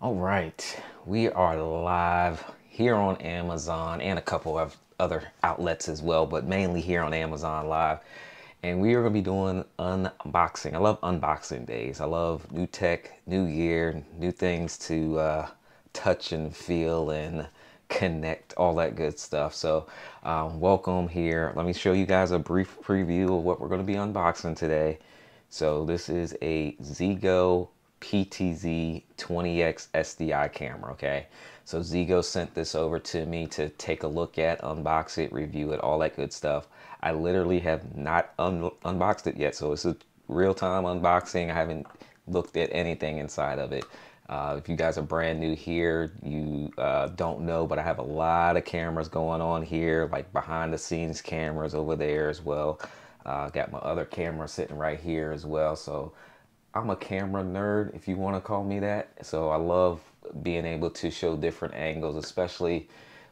All right, we are live here on Amazon and a couple of other outlets as well, but mainly here on Amazon Live. And we are going to be doing unboxing. I love unboxing days. I love new tech, new year, new things to uh, touch and feel and connect, all that good stuff. So, um, welcome here. Let me show you guys a brief preview of what we're going to be unboxing today. So, this is a ZEEGOO PTZ 20X SDI camera, okay? So ZEEGOO sent this over to me to take a look at, unbox it, review it, all that good stuff. I literally have not un unboxed it yet, so it's a real-time unboxing. I haven't looked at anything inside of it. Uh, if you guys are brand new here, you uh, don't know, but I have a lot of cameras going on here, like behind the scenes cameras over there as well. Uh, got my other camera sitting right here as well. So I'm a camera nerd, if you want to call me that. So I love being able to show different angles, especially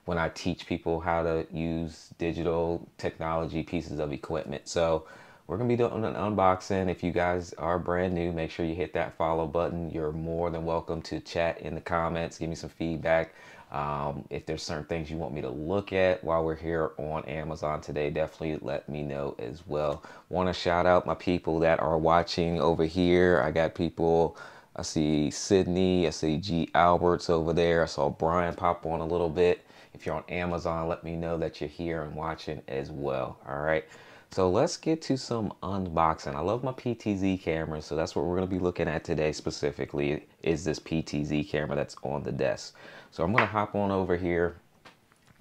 when I teach people how to use digital technology pieces of equipment. So we're going to be doing an unboxing. If you guys are brand new, make sure you hit that follow button. You're more than welcome to chat in the comments, give me some feedback. Um, if there's certain things you want me to look at while we're here on Amazon today, definitely let me know as well. Want to shout out my people that are watching over here. I got people, I see Sydney, I see G. Alberts over there. I saw Brian pop on a little bit. If you're on Amazon, let me know that you're here and watching as well. All right. So let's get to some unboxing. I love my PTZ camera, so that's what we're going to be looking at today specifically is this PTZ camera that's on the desk. So I'm going to hop on over here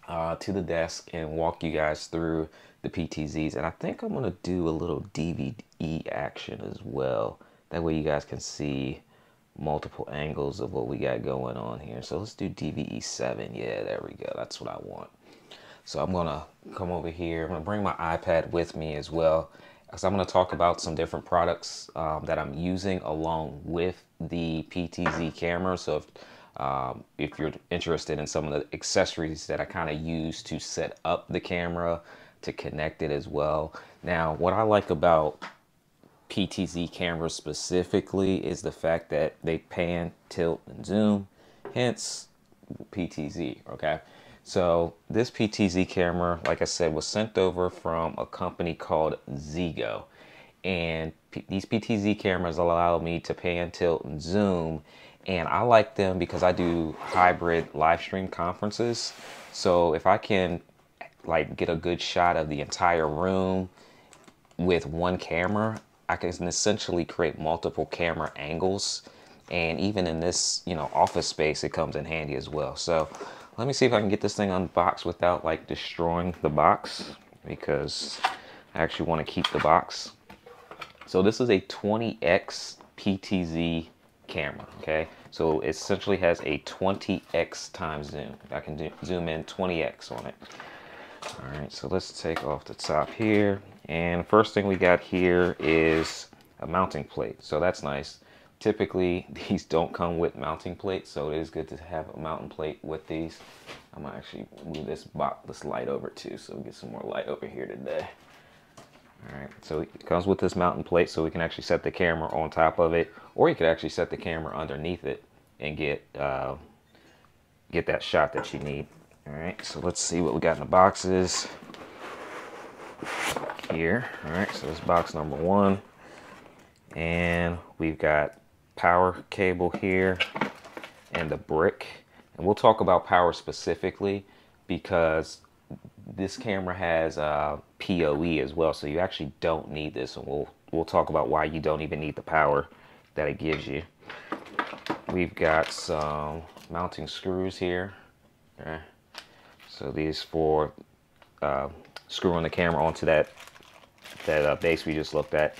uh, to the desk and walk you guys through the PTZs. And I think I'm to do a little DVE action as well. That way you guys can see multiple angles of what we got going on here. So let's do DVE 7. Yeah, there we go. That's what I want. So I'm going to come over here. I'm going to bring my iPad with me as well. Because I'm going to talk about some different products um, that I'm using along with the PTZ camera. So if um, if you're interested in some of the accessories that I kind of use to set up the camera, to connect it as well. Now, what I like about PTZ cameras specifically is the fact that they pan, tilt, and zoom, hence PTZ, okay? So this PTZ camera, like I said, was sent over from a company called ZEEGOO. And P these PTZ cameras allow me to pan, tilt, and zoom and I like them because I do hybrid live stream conferences. So if I can like get a good shot of the entire room with one camera, I can essentially create multiple camera angles. And even in this, you know, office space, it comes in handy as well. So let me see if I can get this thing unboxed without like destroying the box because I actually want to keep the box. So this is a 20X PTZ camera, okay? So it essentially has a 20x times zoom. I can do, zoom in 20x on it. All right, so let's take off the top here. And first thing we got here is a mounting plate. So that's nice. Typically, these don't come with mounting plates, so it is good to have a mounting plate with these. I'm gonna actually move this box, this light over too, so we get some more light over here today. All right, so it comes with this mounting plate, so we can actually set the camera on top of it, or you could actually set the camera underneath it and get uh, get that shot that you need. All right, so let's see what we got in the boxes here. All right, so this box number one, and we've got power cable here and the brick. And we'll talk about power specifically because this camera has uh, PoE as well, so you actually don't need this, and we'll we'll talk about why you don't even need the power that it gives you. We've got some mounting screws here. Okay. So these for uh, screwing the camera onto that that uh, base we just looked at.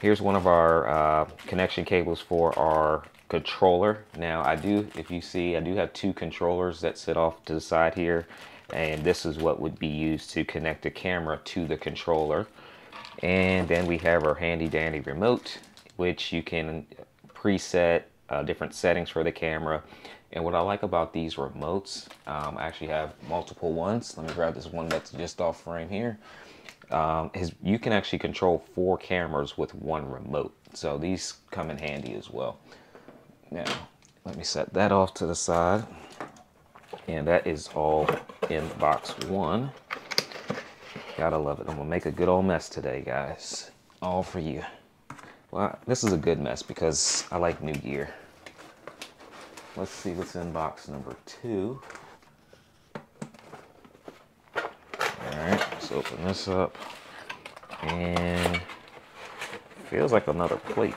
Here's one of our uh, connection cables for our controller. Now I do, if you see, I do have two controllers that sit off to the side here and this is what would be used to connect the camera to the controller. And then we have our handy dandy remote, which you can preset uh, different settings for the camera. And what I like about these remotes, um, I actually have multiple ones. Let me grab this one that's just off frame here. Um, is you can actually control four cameras with one remote. So these come in handy as well. Now, let me set that off to the side. And that is all in box one. Gotta love it. I'm gonna make a good old mess today, guys. All for you. Well, this is a good mess because I like new gear. Let's see what's in box number two. Alright, let's open this up. And feels like another plate.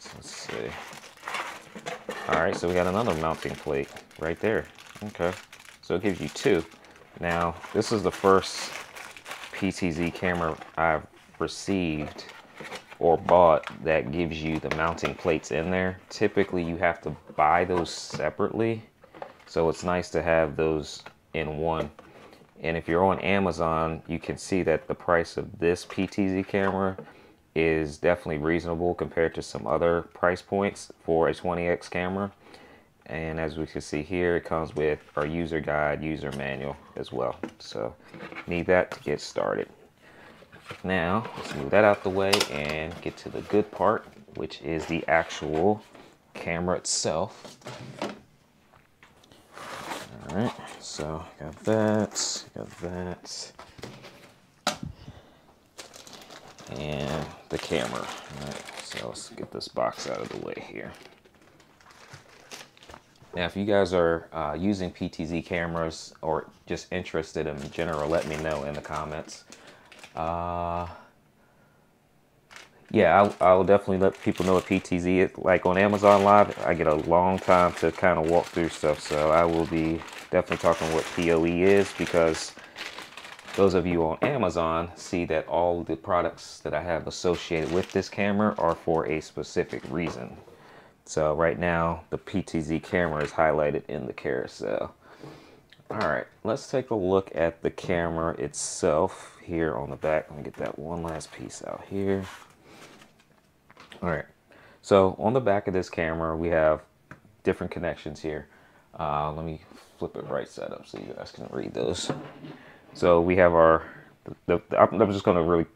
So let's see. Alright, so we got another mounting plate right there. Okay, so it gives you two. Now, this is the first PTZ camera I've received or bought that gives you the mounting plates in there. Typically, you have to buy those separately. So it's nice to have those in one. And if you're on Amazon, you can see that the price of this PTZ camera is definitely reasonable compared to some other price points for a 20x camera. And as we can see here, it comes with our user guide, user manual as well. So need that to get started. Now, let's move that out the way and get to the good part, which is the actual camera itself. All right, so got that, got that and the camera. All right, so let's get this box out of the way here. Now, if you guys are uh, using PTZ cameras or just interested in general, let me know in the comments. Uh, yeah, I, I, will definitely let people know what PTZ is. Like on Amazon Live, I get a long time to kind of walk through stuff. So I will be definitely talking what PoE is because those of you on Amazon see that all the products that I have associated with this camera are for a specific reason. So right now the PTZ camera is highlighted in the carousel. All right, let's take a look at the camera itself here on the back. Let me get that one last piece out here. All right, so on the back of this camera, we have different connections here. Uh, let me flip it right side up so you guys can read those. So we have our, the, the, I'm just gonna really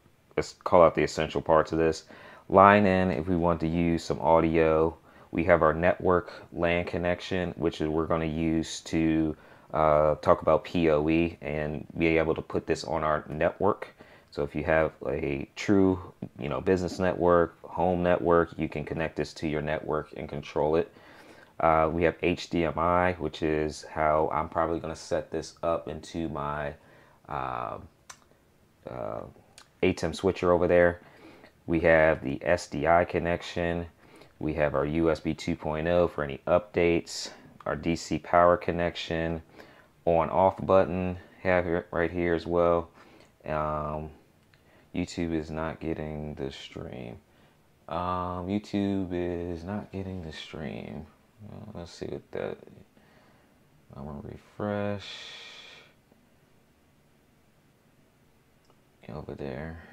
call out the essential parts of this. Line in if we want to use some audio. We have our network LAN connection, which is we're gonna use to uh, talk about PoE and be able to put this on our network. So if you have a true, you know, business network, home network, you can connect this to your network and control it. Uh, we have HDMI, which is how I'm probably going to set this up into my uh, uh, ATEM switcher over there. We have the SDI connection. We have our USB 2.0 for any updates. Our DC power connection. On off button have it right here as well. Um, YouTube is not getting the stream. Um, YouTube is not getting the stream. Uh, let's see what that. I'm gonna refresh. Over there.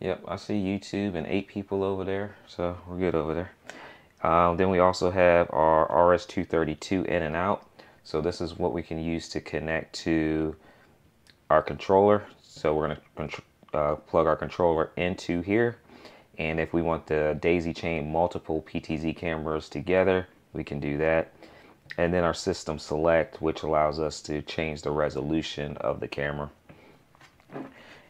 Yep, I see YouTube and eight people over there, so we're good over there. Um, then we also have our RS-232 in and out. So this is what we can use to connect to our controller. So we're going to uh, plug our controller into here. And if we want to daisy chain multiple PTZ cameras together, we can do that. And then our system select, which allows us to change the resolution of the camera.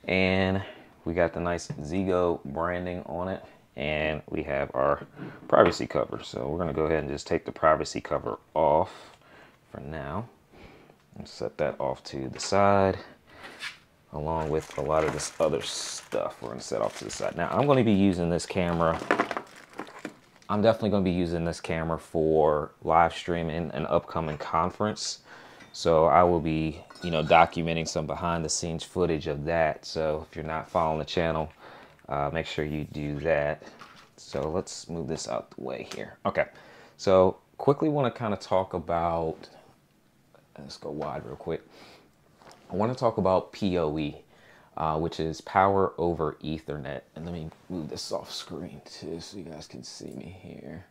And we got the nice ZEEGOO branding on it. And we have our privacy cover. So we're going to go ahead and just take the privacy cover off for now. And set that off to the side along with a lot of this other stuff we're to set off to the side. Now I'm to be using this camera. I'm definitely to be using this camera for live streaming an upcoming conference. So I will be, you know, documenting some behind the scenes footage of that. So if you're not following the channel, uh, make sure you do that. So let's move this out the way here. Okay. So quickly want to kind of talk about, let's go wide real quick. I want to talk about PoE, uh, which is Power over Ethernet. And let me move this off screen too so you guys can see me here.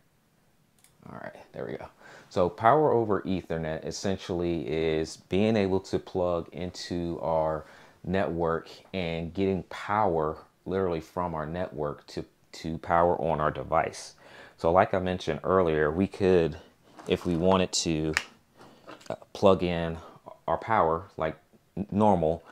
All right, there we go. So Power over Ethernet essentially is being able to plug into our network and getting power literally from our network to, to power on our device. So like I mentioned earlier, we could, if we wanted to, plug in our power like normal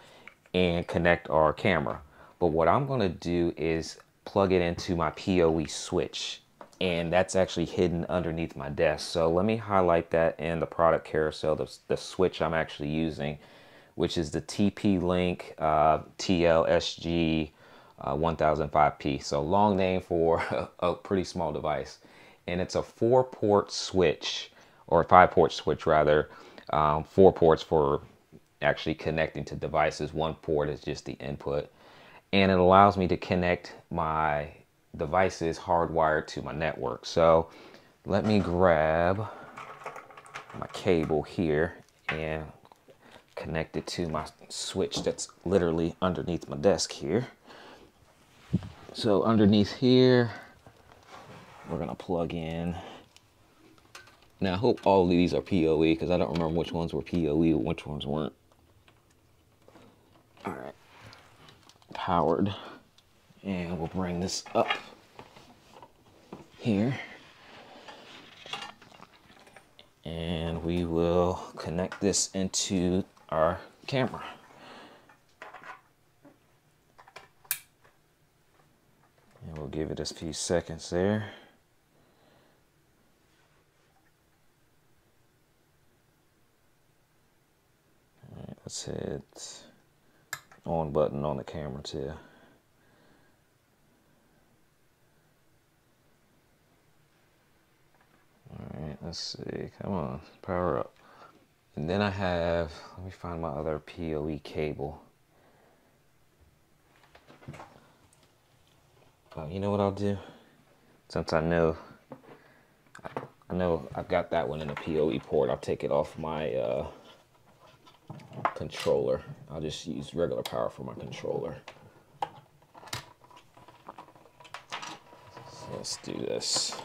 and connect our camera. But what I'm going to do is plug it into my PoE switch and that's actually hidden underneath my desk. So let me highlight that in the product carousel, the, the switch I'm actually using, which is the TP-Link uh, TLSG uh, 1005P. So long name for a, a pretty small device. And it's a four port switch or five port switch rather, um, four ports for actually connecting to devices. One port is just the input. And it allows me to connect my devices hardwired to my network. So let me grab my cable here and connect it to my switch that's literally underneath my desk here. So underneath here, we're gonna plug in. Now I hope all of these are PoE because I don't remember which ones were PoE and which ones weren't. All right, powered. And we'll bring this up here. And we will connect this into our camera. And we'll give it a few seconds there. Let's hit on button on the camera too. Alright, let's see. Come on, power up. And then I have, let me find my other PoE cable. Oh, you know what I'll do? Since I know, I know I've got that one in a PoE port, I'll take it off my uh, controller. I'll just use regular power for my controller. So let's do this.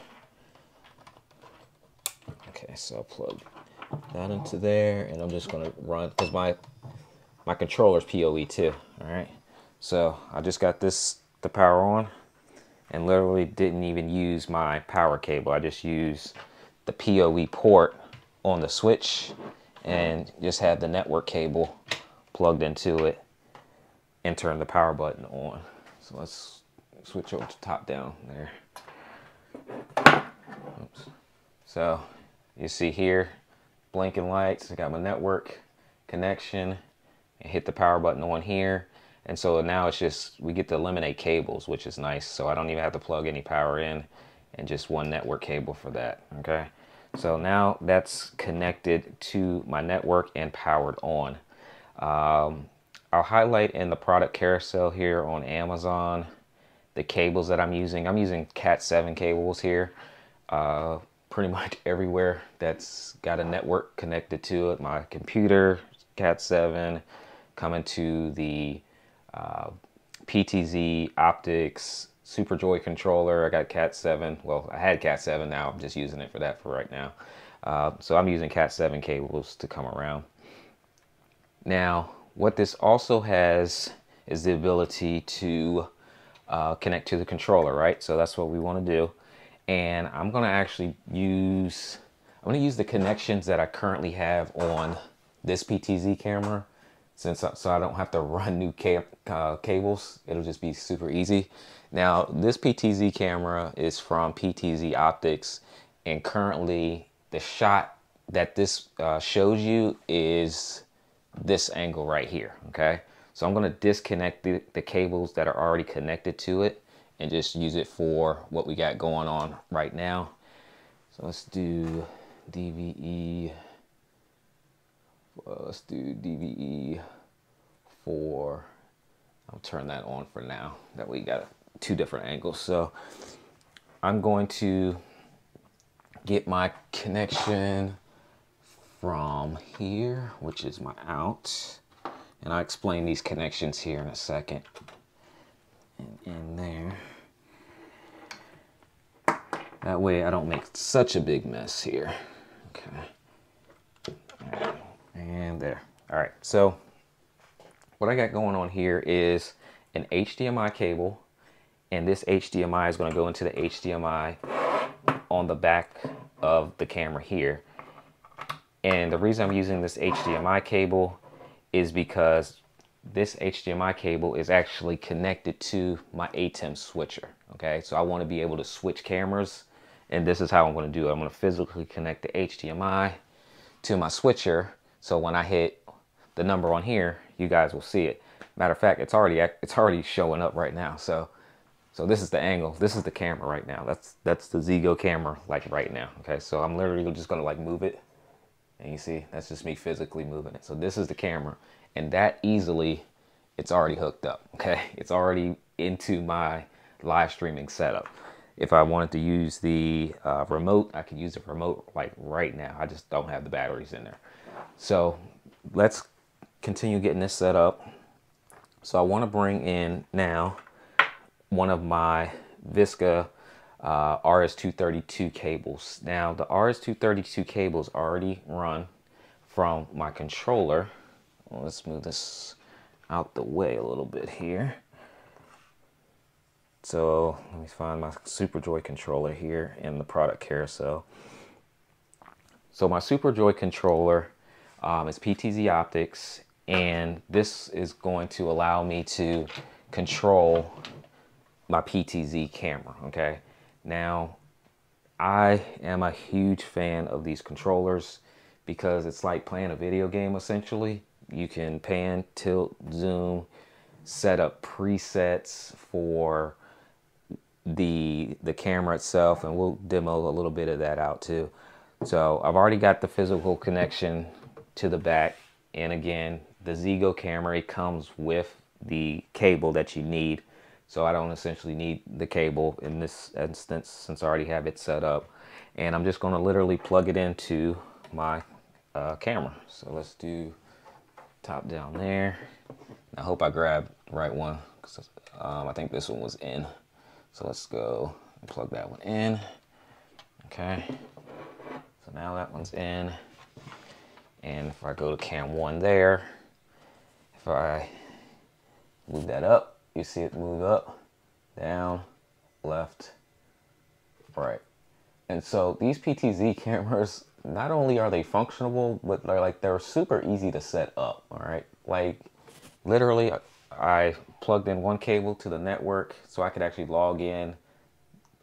Okay, so I'll plug that into there and I'm just gonna run because my my controller's PoE too. Alright. So I just got this the power on and literally didn't even use my power cable. I just used the PoE port on the switch and just have the network cable plugged into it and turn the power button on. So let's switch over to top down there. Oops. So you see here, blinking lights. I got my network connection and hit the power button on here. And so now it's just, we get to eliminate cables, which is nice. So I don't even have to plug any power in and just one network cable for that, okay? So now that's connected to my network and powered on. Um, I'll highlight in the product carousel here on Amazon the cables that I'm using. I'm using Cat 7 cables here. Uh, pretty much everywhere that's got a network connected to it. My computer, Cat 7, coming to the uh, PTZ optics SuperJoy controller. I got Cat 7. Well, I had Cat 7 now. I'm just using it for that for right now. Uh, so I'm using Cat 7 cables to come around. Now, what this also has is the ability to uh, connect to the controller, right? So that's what we want to do. And I'm going to actually use, I'm going to use the connections that I currently have on this PTZ camera since so I don't have to run new ca uh, cables. It'll just be super easy. Now, this PTZ camera is from PTZ Optics, and currently the shot that this uh, shows you is this angle right here, okay? So I'm gonna disconnect the, the cables that are already connected to it and just use it for what we got going on right now. So let's do DVE, uh, let's do DVE for, I'll turn that on for now, that we got two different angles. So I'm going to get my connection from here, which is my out. And I'll explain these connections here in a second. And in there. That way I don't make such a big mess here. Okay. And there. All right, so what I got going on here is an HDMI cable and this HDMI is going to go into the HDMI on the back of the camera here. And the reason I'm using this HDMI cable is because this HDMI cable is actually connected to my ATEM switcher. Okay, so I want to be able to switch cameras and this is how I'm going to do it. I'm going to physically connect the HDMI to my switcher so when I hit the number on here, you guys will see it. Matter of fact, it's already it's already showing up right now. So so this is the angle. This is the camera right now. That's that's the ZEEGOO camera like right now. Okay, so I'm literally just gonna like move it. And you see, that's just me physically moving it. So this is the camera. And that easily, it's already hooked up, okay? It's already into my live streaming setup. If I wanted to use the uh, remote, I could use the remote like right now. I just don't have the batteries in there. So let's continue getting this set up. So I wanna bring in now one of my Visca uh, RS-232 cables. Now the RS-232 cables already run from my controller. Let's move this out the way a little bit here. So let me find my SuperJoy controller here in the product carousel. So my SuperJoy controller um, is PTZ Optics and this is going to allow me to control my PTZ camera, okay? Now, I am a huge fan of these controllers because it's like playing a video game essentially. You can pan, tilt, zoom, set up presets for the the camera itself and we'll demo a little bit of that out too. So I've already got the physical connection to the back and again the ZEEGOO camera it comes with the cable that you need so I don't essentially need the cable in this instance since I already have it set up. And I'm just going to literally plug it into my uh, camera. So let's do top down there. I hope I grab the right one because um, I think this one was in. So let's go and plug that one in. Okay. So now that one's in. And if I go to cam one there, if I move that up, you see it move up, down, left, right. And so these PTZ cameras, not only are they functional, but they're like they're super easy to set up. All right, like literally, I plugged in one cable to the network so I could actually log in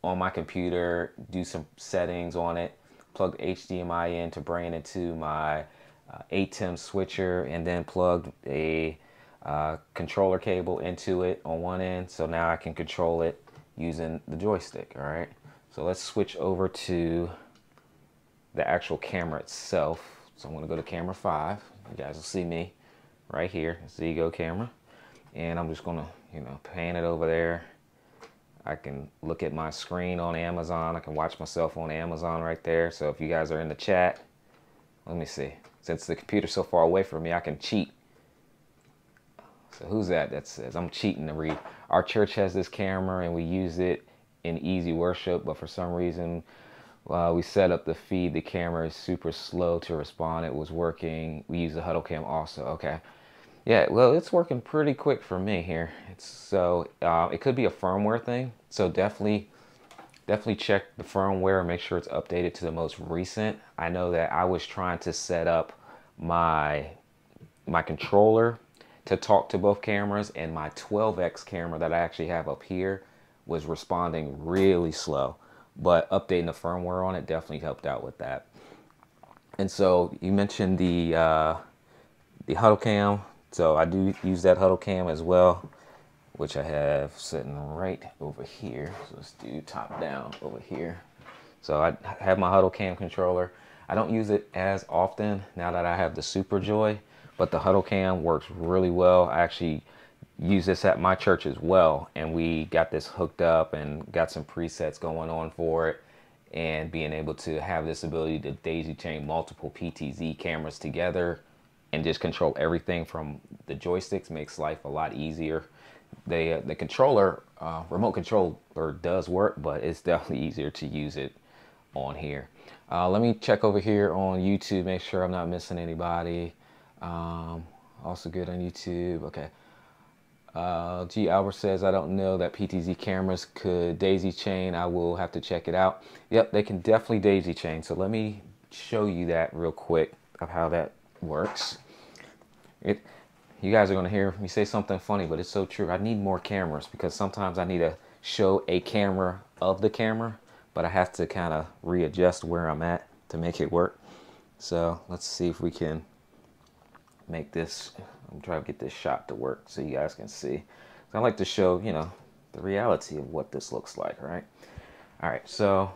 on my computer, do some settings on it, plugged HDMI in to bring it into my uh, ATEM switcher, and then plugged a uh, controller cable into it on one end. So now I can control it using the joystick, all right? So let's switch over to the actual camera itself. So I'm gonna go to camera five. You guys will see me right here, ZEEGOO camera. And I'm just gonna, you know, pan it over there I can look at my screen on Amazon. I can watch myself on Amazon right there. So if you guys are in the chat, let me see. Since the computer's so far away from me, I can cheat. So who's that that says I'm cheating to read? Our church has this camera and we use it in EasyWorship, but for some reason uh, we set up the feed. The camera is super slow to respond. It was working. We use the huddle cam also. Okay. Yeah, well, it's working pretty quick for me here. It's so uh, it could be a firmware thing. So definitely, definitely check the firmware and make sure it's updated to the most recent. I know that I was trying to set up my my controller to talk to both cameras, and my 12x camera that I actually have up here was responding really slow. But updating the firmware on it definitely helped out with that. And so you mentioned the uh, the huddle cam so I do use that huddle cam as well, which I have sitting right over here. So let's do top down over here. So I have my huddle cam controller. I don't use it as often now that I have the SuperJoy, but the huddle cam works really well. I actually use this at my church as well. And we got this hooked up and got some presets going on for it and being able to have this ability to daisy chain multiple PTZ cameras together and just control everything from the joysticks makes life a lot easier. The, uh, the controller, uh, remote controller does work, but it's definitely easier to use it on here. Uh, let me check over here on YouTube, make sure I'm not missing anybody. Um, also good on YouTube. Okay. Uh, G. Albert says, I don't know that PTZ cameras could daisy chain. I will have to check it out. Yep, they can definitely daisy chain. So let me show you that real quick of how that works. It, you guys are going to hear me say something funny, but it's so true. I need more cameras because sometimes I need to show a camera of the camera, but I have to kind of readjust where I'm at to make it work. So let's see if we can make this, I'm trying to get this shot to work so you guys can see. I like to show, you know, the reality of what this looks like, right? All right, so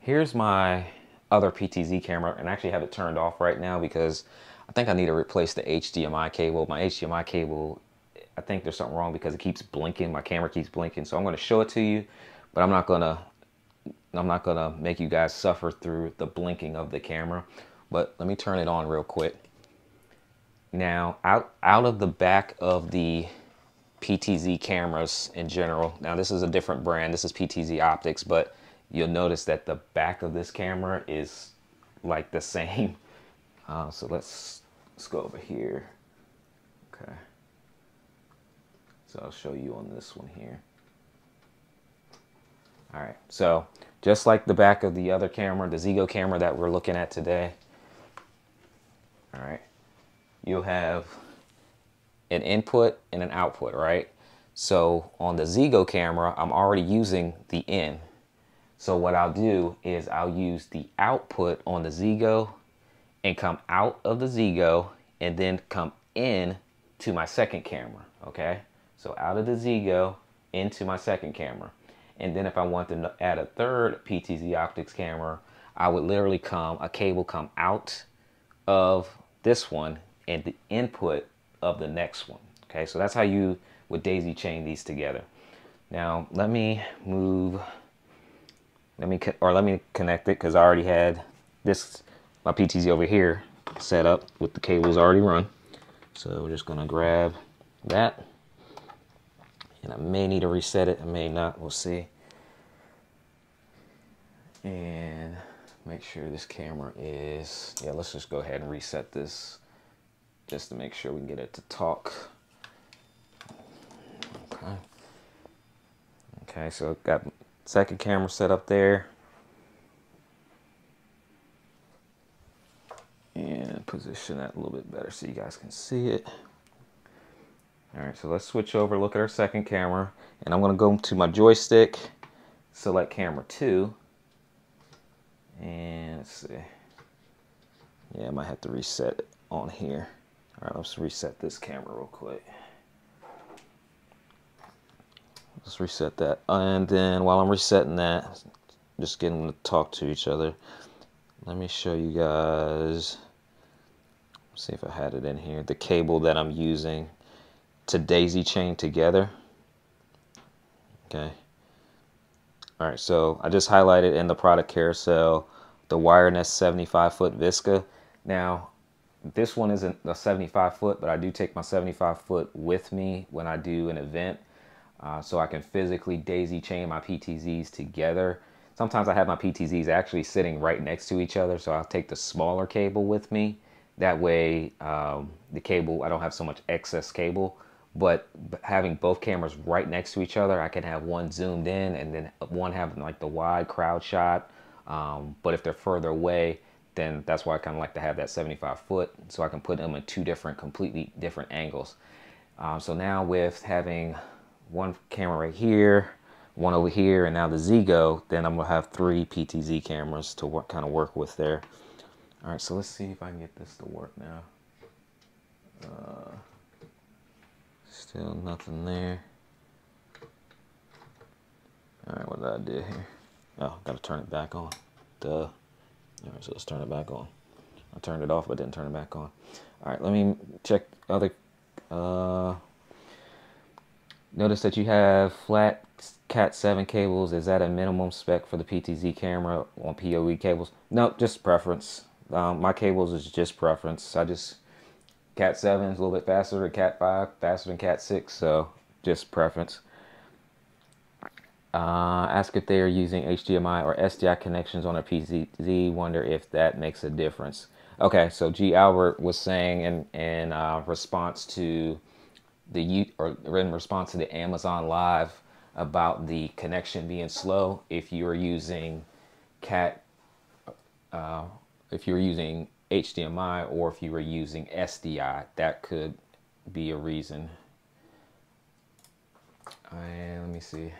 here's my other PTZ camera and I actually have it turned off right now because I think I need to replace the HDMI cable. My HDMI cable, I think there's something wrong because it keeps blinking. My camera keeps blinking. So I'm going to show it to you, but I'm not going to I'm not going to make you guys suffer through the blinking of the camera. But let me turn it on real quick. Now, out out of the back of the PTZ cameras in general. Now, this is a different brand. This is PTZ Optics, but you'll notice that the back of this camera is like the same. Uh, so let's, let's go over here. Okay. So I'll show you on this one here. All right, so just like the back of the other camera, the ZEEGOO camera that we're looking at today, all right, you'll have an input and an output, right? So on the ZEEGOO camera, I'm already using the in. So what I'll do is I'll use the output on the ZEEGOO and come out of the ZEEGOO and then come in to my second camera, okay? So out of the ZEEGOO into my second camera. And then if I want to add a third PTZ optics camera, I would literally come, a cable come out of this one and the input of the next one. Okay, so that's how you would daisy chain these together. Now let me move let me or let me connect it because I already had this my PTZ over here set up with the cables already run. So we're just gonna grab that. And I may need to reset it, I may not, we'll see. And make sure this camera is, yeah, let's just go ahead and reset this just to make sure we can get it to talk. Okay. Okay, so got second camera set up there. And position that a little bit better so you guys can see it. All right, so let's switch over, look at our second camera. And I'm gonna go to my joystick, select camera two. And let's see. Yeah, I might have to reset it on here. All right, let's reset this camera real quick. Let's reset that. And then while I'm resetting that, just getting to talk to each other, let me show you guys, see if I had it in here, the cable that I'm using to daisy chain together. Okay, All right, so I just highlighted in the product carousel the Wireness 75 foot Visca. Now, this one isn't a 75 foot, but I do take my 75 foot with me when I do an event. Uh, so I can physically daisy chain my PTZs together. Sometimes I have my PTZs actually sitting right next to each other, so I'll take the smaller cable with me. That way, um, the cable, I don't have so much excess cable, but having both cameras right next to each other, I can have one zoomed in and then one having like the wide crowd shot. Um, but if they're further away, then that's why I kind of like to have that 75 foot so I can put them in two different, completely different angles. Um, so now with having one camera right here, one over here, and now the ZEEGOO, then I'm gonna have three PTZ cameras to work, kind of work with there. All right, so let's see if I can get this to work now. Uh, still nothing there. All right, what did I do here? Oh, gotta turn it back on. Duh. All right, so let's turn it back on. I turned it off, but didn't turn it back on. All right, let me check other. Uh, notice that you have flat Cat 7 cables. Is that a minimum spec for the PTZ camera on PoE cables? No, just preference. Um, my cables is just preference. I just Cat 7 is a little bit faster than Cat 5, faster than Cat 6, so just preference. Uh, ask if they are using HDMI or SDI connections on a PTZ. Wonder if that makes a difference. Okay, so G. Albert was saying in, in uh, response to the or in response to the Amazon Live about the connection being slow. If you are using Cat, uh, if you're using HDMI or if you were using SDI, that could be a reason. And let me see.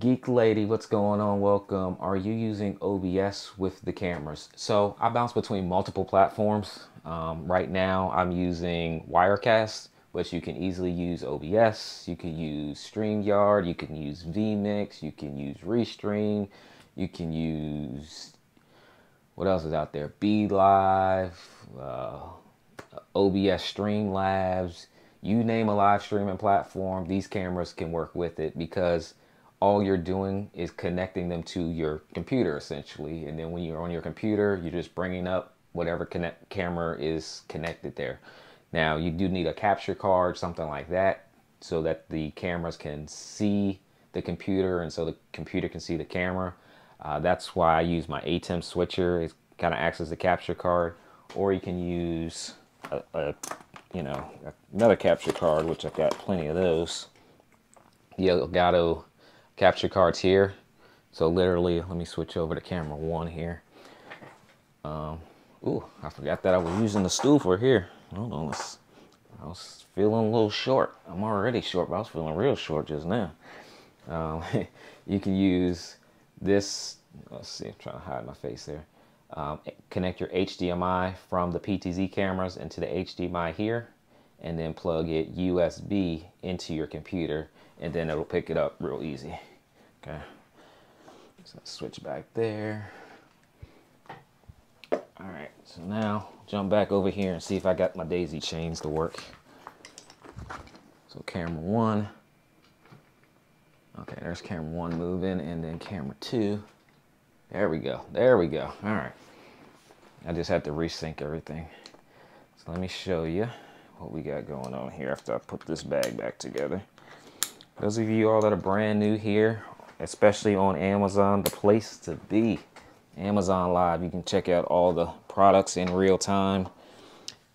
Geek Lady, what's going on? Welcome. Are you using OBS with the cameras? So I bounce between multiple platforms. Um, right now I'm using Wirecast, but you can easily use OBS. You can use StreamYard. You can use vMix. You can use Restream. You can use, what else is out there? BeLive, uh, OBS Streamlabs. You name a live streaming platform, these cameras can work with it because all you're doing is connecting them to your computer essentially. And then when you're on your computer, you're just bringing up whatever connect camera is connected there. Now you do need a capture card, something like that, so that the cameras can see the computer and so the computer can see the camera. Uh, that's why I use my ATEM switcher. It kind of acts as a capture card. Or you can use a, a you know, another capture card, which I've got plenty of those. The Elgato capture cards here. So literally, let me switch over to camera one here. Um, ooh, I forgot that I was using the stool for here. Hold on, let's, I was feeling a little short. I'm already short, but I was feeling real short just now. Um, you can use this, let's see, I'm trying to hide my face there. Um, connect your HDMI from the PTZ cameras into the HDMI here, and then plug it USB into your computer, and then it'll pick it up real easy. Okay. So switch back there. All right, so now jump back over here and see if I got my daisy chains to work. So camera one. Okay, there's camera one moving and then camera two. There we go, there we go. All right. I just have to resync everything. So let me show you what we got going on here after I put this bag back together. Those of you all that are brand new here especially on Amazon, the place to be. Amazon Live, you can check out all the products in real time.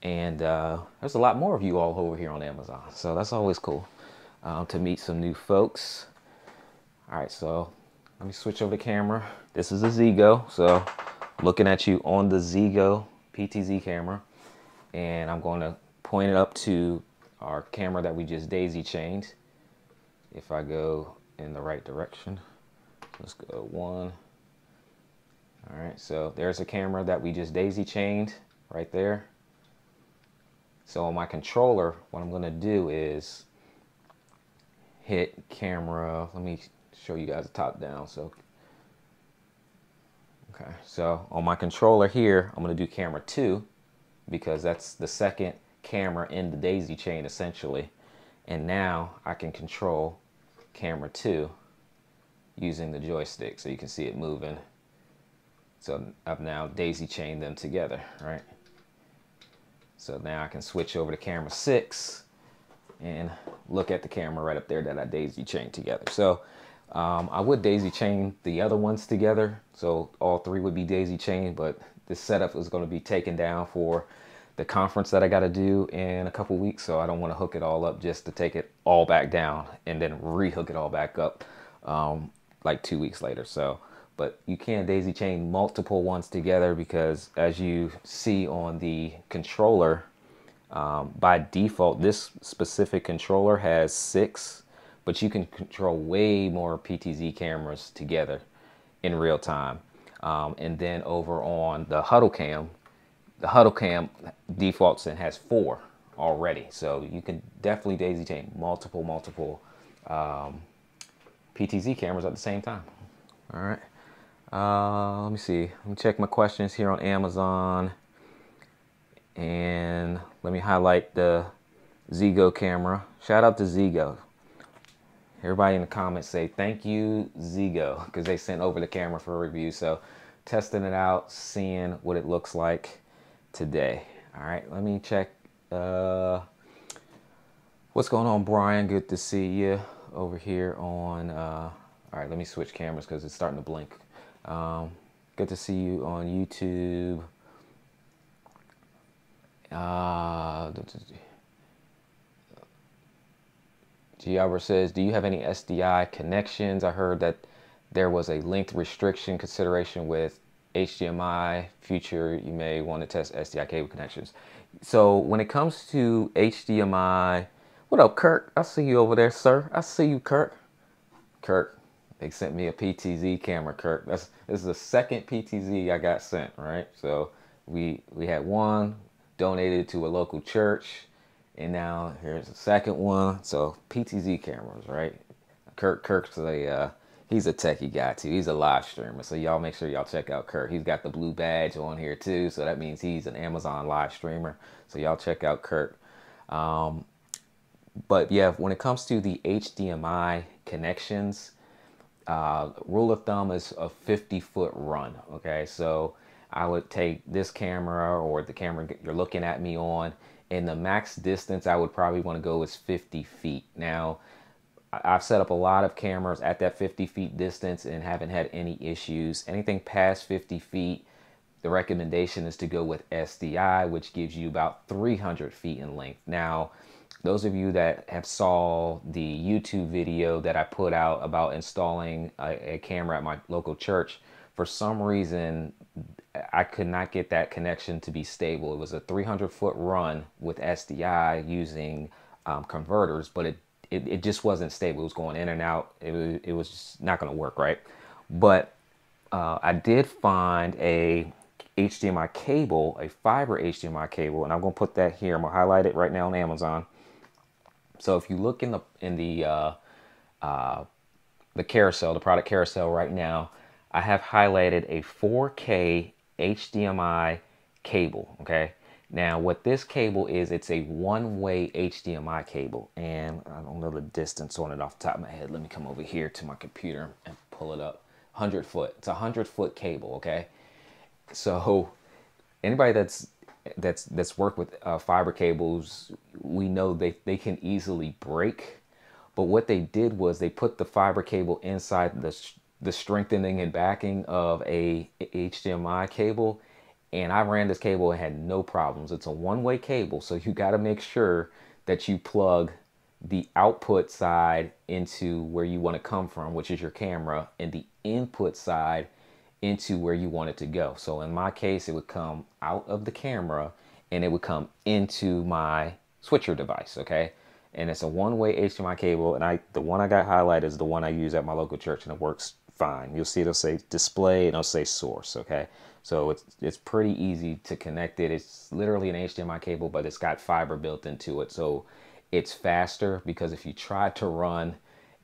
And uh, there's a lot more of you all over here on Amazon. So that's always cool um, to meet some new folks. All right, so let me switch over the camera. This is a ZEEGOO. So looking at you on the ZEEGOO PTZ camera. And I'm going to point it up to our camera that we just daisy chained. If I go in the right direction. Let's go one. All right, so there's a camera that we just daisy chained right there. So on my controller, what I'm gonna do is hit camera. Let me show you guys the top down. So, okay, so on my controller here, I'm gonna do camera two because that's the second camera in the daisy chain essentially. And now I can control camera 2 using the joystick so you can see it moving. So I've now daisy chained them together, right? So now I can switch over to camera six and look at the camera right up there that I daisy chained together. So um, I would daisy chain the other ones together. So all three would be daisy chained, but this setup is going to be taken down for the conference that I got to do in a couple weeks. So I don't want to hook it all up just to take it all back down and then rehook it all back up um, like two weeks later. So, but you can daisy chain multiple ones together because as you see on the controller, um, by default, this specific controller has six, but you can control way more PTZ cameras together in real time. Um, and then over on the Huddle Cam, the Huddle Cam defaults and has four already. So you can definitely daisy chain multiple, multiple um, PTZ cameras at the same time. All right. Uh, let me see. Let me check my questions here on Amazon. And let me highlight the ZEEGOO camera. Shout out to ZEEGOO. Everybody in the comments say thank you, ZEEGOO, because they sent over the camera for a review. So testing it out, seeing what it looks like today. All right, let me check. Uh, what's going on, Brian? Good to see you over here on. Uh, all right, let me switch cameras because it's starting to blink. Um, good to see you on YouTube. Uh, says, do you have any SDI connections? I heard that there was a length restriction consideration with HDMI. Future, you may want to test SDI cable connections. So when it comes to HDMI, what up, Kirk? I see you over there, sir. I see you, Kirk. Kirk, they sent me a PTZ camera, Kirk. That's this is the second PTZ I got sent, right? So we we had one donated to a local church, and now here's the second one. So PTZ cameras, right? Kirk Kirk's a uh, he's a techie guy too. He's a live streamer. So y'all make sure y'all check out Kurt. He's got the blue badge on here too. So that means he's an Amazon live streamer. So y'all check out Kurt. Um, but yeah, when it comes to the HDMI connections, uh, rule of thumb is a 50 foot run. Okay, so I would take this camera or the camera you're looking at me on, and the max distance I would probably want to go is 50 feet. Now, I've set up a lot of cameras at that 50 feet distance and haven't had any issues. Anything past 50 feet, the recommendation is to go with SDI, which gives you about 300 feet in length. Now, those of you that have saw the YouTube video that I put out about installing a, a camera at my local church, for some reason, I could not get that connection to be stable. It was a 300 foot run with SDI using um, converters, but it, it, it, just wasn't stable. It was going in and out. It was, it was not going to work, right? But uh, I did find a HDMI cable, a fiber HDMI cable, and I'm going to put that here. I'm going to highlight it right now on Amazon. So if you look in the in the uh, uh, the carousel, the product carousel right now, I have highlighted a 4K HDMI cable. Okay. Now, what this cable is, it's a one-way HDMI cable, and I don't know the distance on it off the top of my head. Let me come over here to my computer and pull it up. 100 foot. It's a 100 foot cable. Okay. So anybody that's that's that's worked with uh, fiber cables, we know they they can easily break. But what they did was they put the fiber cable inside the the strengthening and backing of a HDMI cable, and I ran this cable and had no problems. It's a one-way cable, so you got to make sure that you plug the output side into where you want to come from, which is your camera, and the input side into where you want it to go. So in my case, it would come out of the camera and it would come into my switcher device, okay? And it's a one-way HDMI cable, and I the one I got highlighted is the one I use at my local church, and it works fine. You'll see it'll say display and it'll say source, okay? So it's it's pretty easy to connect it. It's literally an HDMI cable, but it's got fiber built into it, so it's faster because if you try to run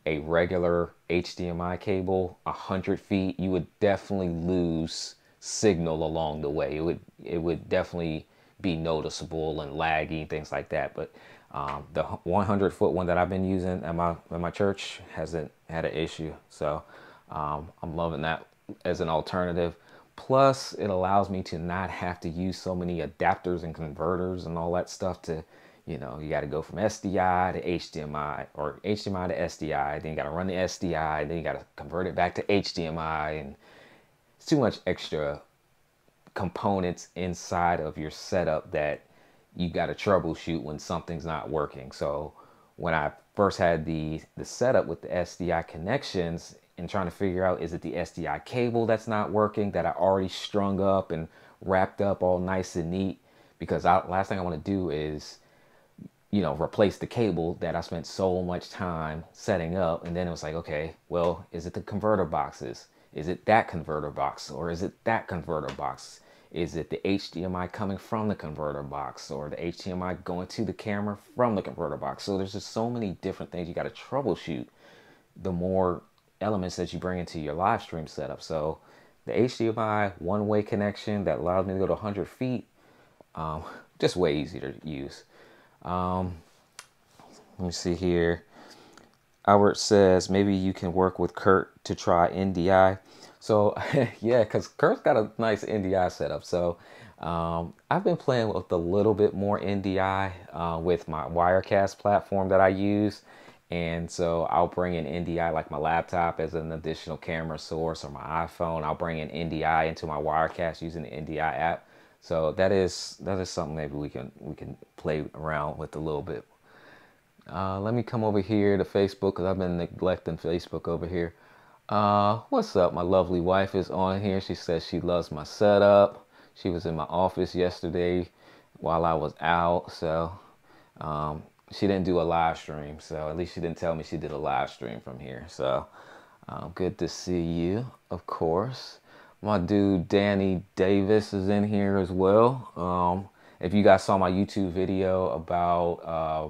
a regular HDMI cable 100 feet, you would definitely lose signal along the way. It would it would definitely be noticeable and laggy things like that. But um, the 100 foot one that I've been using at my at my church hasn't had an issue. So Um, I'm loving that as an alternative. Plus, it allows me to not have to use so many adapters and converters and all that stuff to, you know, you got to go from SDI to HDMI or HDMI to SDI. Then you got to run the SDI. Then you got to convert it back to HDMI. And it's too much extra components inside of your setup that you got to troubleshoot when something's not working. So when I first had the the setup with the SDI connections and trying to figure out is it the SDI cable that's not working that I already strung up and wrapped up all nice and neat? Because I, last thing I want to do is you know replace the cable that I spent so much time setting up and then it was like okay well is it the converter boxes? Is it that converter box or is it that converter box? Is it the HDMI coming from the converter box or the HDMI going to the camera from the converter box? So there's just so many different things you got to troubleshoot the more elements that you bring into your live stream setup. So the HDMI one-way connection that allowed me to go to 100 feet, um, just way easier to use. Um, let me see here. Albert says maybe you can work with Kurt to try NDI. So yeah, because Kurt's got a nice NDI setup. So um, I've been playing with a little bit more NDI uh, with my Wirecast platform that I use. And so I'll bring an NDI like my laptop as an additional camera source or my iPhone. I'll bring an NDI into my Wirecast using the NDI app. So that is that is something maybe we can we can play around with a little bit. Uh, let me come over here to Facebook because I've been neglecting Facebook over here. Uh, what's up? My lovely wife is on here. She says she loves my setup. She was in my office yesterday while I was out, so um, she didn't do a live stream. So at least she didn't tell me she did a live stream from here. So um, good to see you, of course. My dude Danny Davis is in here as well. Um, if you guys saw my YouTube video about uh,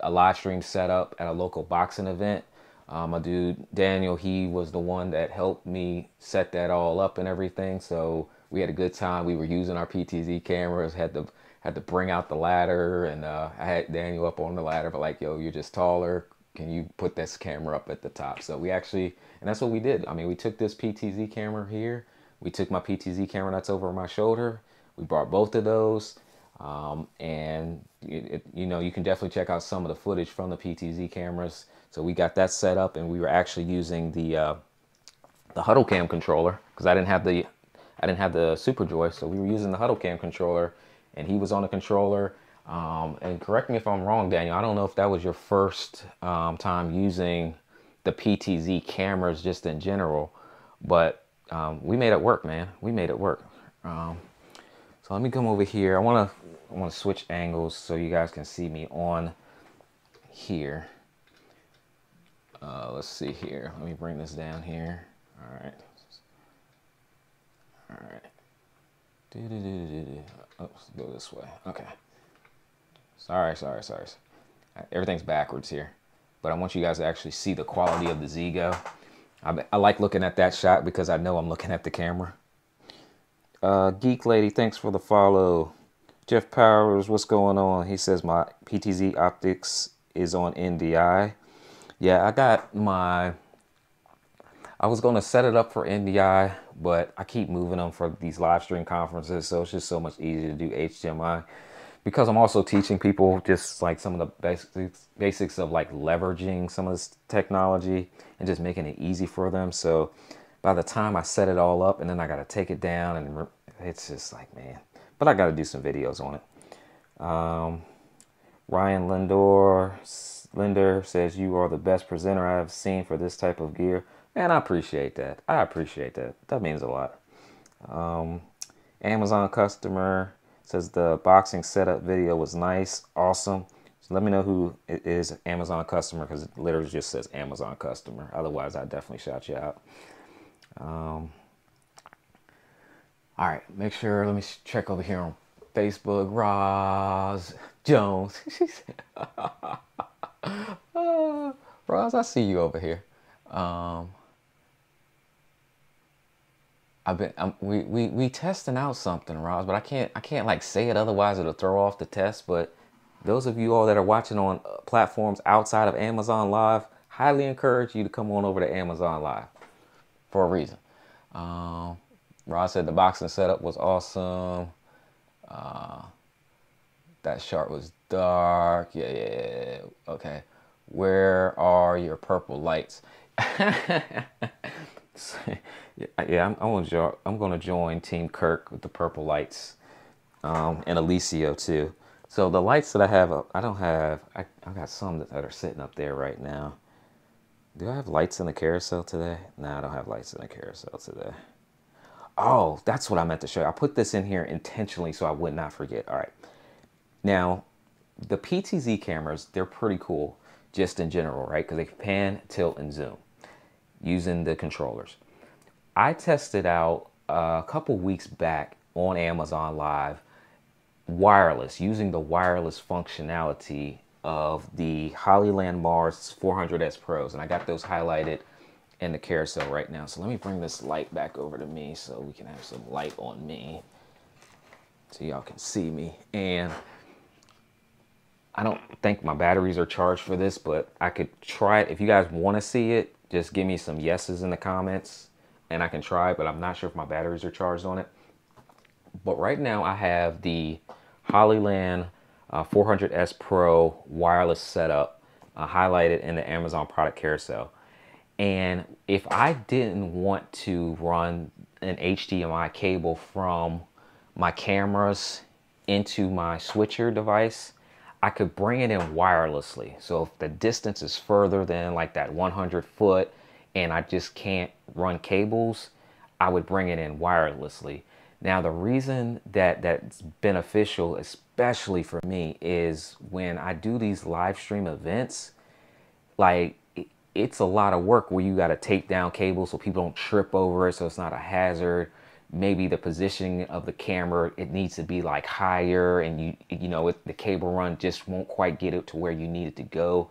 a live stream setup at a local boxing event, um, my dude Daniel, he was the one that helped me set that all up and everything. So we had a good time. We were using our PTZ cameras, had to had to bring out the ladder, and uh, I had Daniel up on the ladder, but like, yo, you're just taller. Can you put this camera up at the top? So we actually, and that's what we did. I mean, we took this PTZ camera here. We took my PTZ camera that's over my shoulder. We brought both of those. Um, and it, it, you know, you can definitely check out some of the footage from the PTZ cameras. So we got that set up and we were actually using the uh, the HuddleCam controller because I didn't have the I didn't have the SuperJoy, so we were using the huddle cam controller and he was on the controller. Um, and correct me if I'm wrong, Daniel. I don't know if that was your first um, time using the PTZ cameras just in general, but um, we made it work, man. We made it work. Um, so let me come over here. I want to I want to switch angles so you guys can see me on here. Uh, let's see here. Let me bring this down here. All right. All right. Do, do, do. Oops, go this way. Okay. Sorry, sorry, sorry. Everything's backwards here. But I want you guys to actually see the quality of the ZEEGOO. I, I like looking at that shot because I know I'm looking at the camera. Uh, Geek Lady, thanks for the follow. Jeff Powers, what's going on? He says my PTZ optics is on NDI. Yeah, I got my, I was going to set it up for NDI, but I keep moving them for these live stream conferences. So it's just so much easier to do HDMI because I'm also teaching people just like some of the basics, basics of like leveraging some of this technology and just making it easy for them. So by the time I set it all up and then I got to take it down and it's just like, man, but I got to do some videos on it. Um, Ryan Lindor Linder says you are the best presenter I have seen for this type of gear. And I appreciate that. I appreciate that. That means a lot. Um, Amazon customer says the boxing setup video was nice, awesome. So let me know who is Amazon customer because it literally just says Amazon customer. Otherwise, I definitely shout you out. Um, all right, make sure. Let me check over here on Facebook. Roz Jones. uh, Roz, I see you over here. Um, I've been I'm, we we we testing out something, Roz, but I can't I can't like say it otherwise it'll throw off the test. But those of you all that are watching on uh, platforms outside of Amazon Live, highly encourage you to come on over to Amazon Live. for a reason. Um, Rod said the boxing setup was awesome. Uh, that shot was dark. Yeah, yeah, yeah. Okay. Where are your purple lights? yeah, I'm, I'm, gonna join, I'm gonna join Team Kirk with the purple lights, um, and Alicio too. So the lights that I have, up, I don't have. I I got some that, are sitting up there right now. Do I have lights in the carousel today? No, I don't have lights in the carousel today. Oh, that's what I meant to show you. I put this in here intentionally so I would not forget. All right. Now, the PTZ cameras, they're pretty cool just in general, right? Because they can pan, tilt, and zoom using the controllers. I tested out a couple weeks back on Amazon Live wireless, using the wireless functionality of the Hollyland Mars 400S Pros. And I got those highlighted in the carousel right now. So let me bring this light back over to me so we can have some light on me so y'all can see me. And I don't think my batteries are charged for this, but I could try it. If you guys want to see it, just give me some yeses in the comments and I can try but I'm not sure if my batteries are charged on it. But right now I have the Hollyland uh, 400S Pro wireless setup uh, highlighted in the Amazon product carousel. And if I didn't want to run an HDMI cable from my cameras into my switcher device, I could bring it in wirelessly. So if the distance is further than like that 100 foot and I just can't run cables, I would bring it in wirelessly. Now the reason that that's beneficial, especially for me, is when I do these live stream events, like it's a lot of work where you got to take down cables so people don't trip over it so it's not a hazard maybe the positioning of the camera it needs to be like higher and you you know it, the cable run just won't quite get it to where you need it to go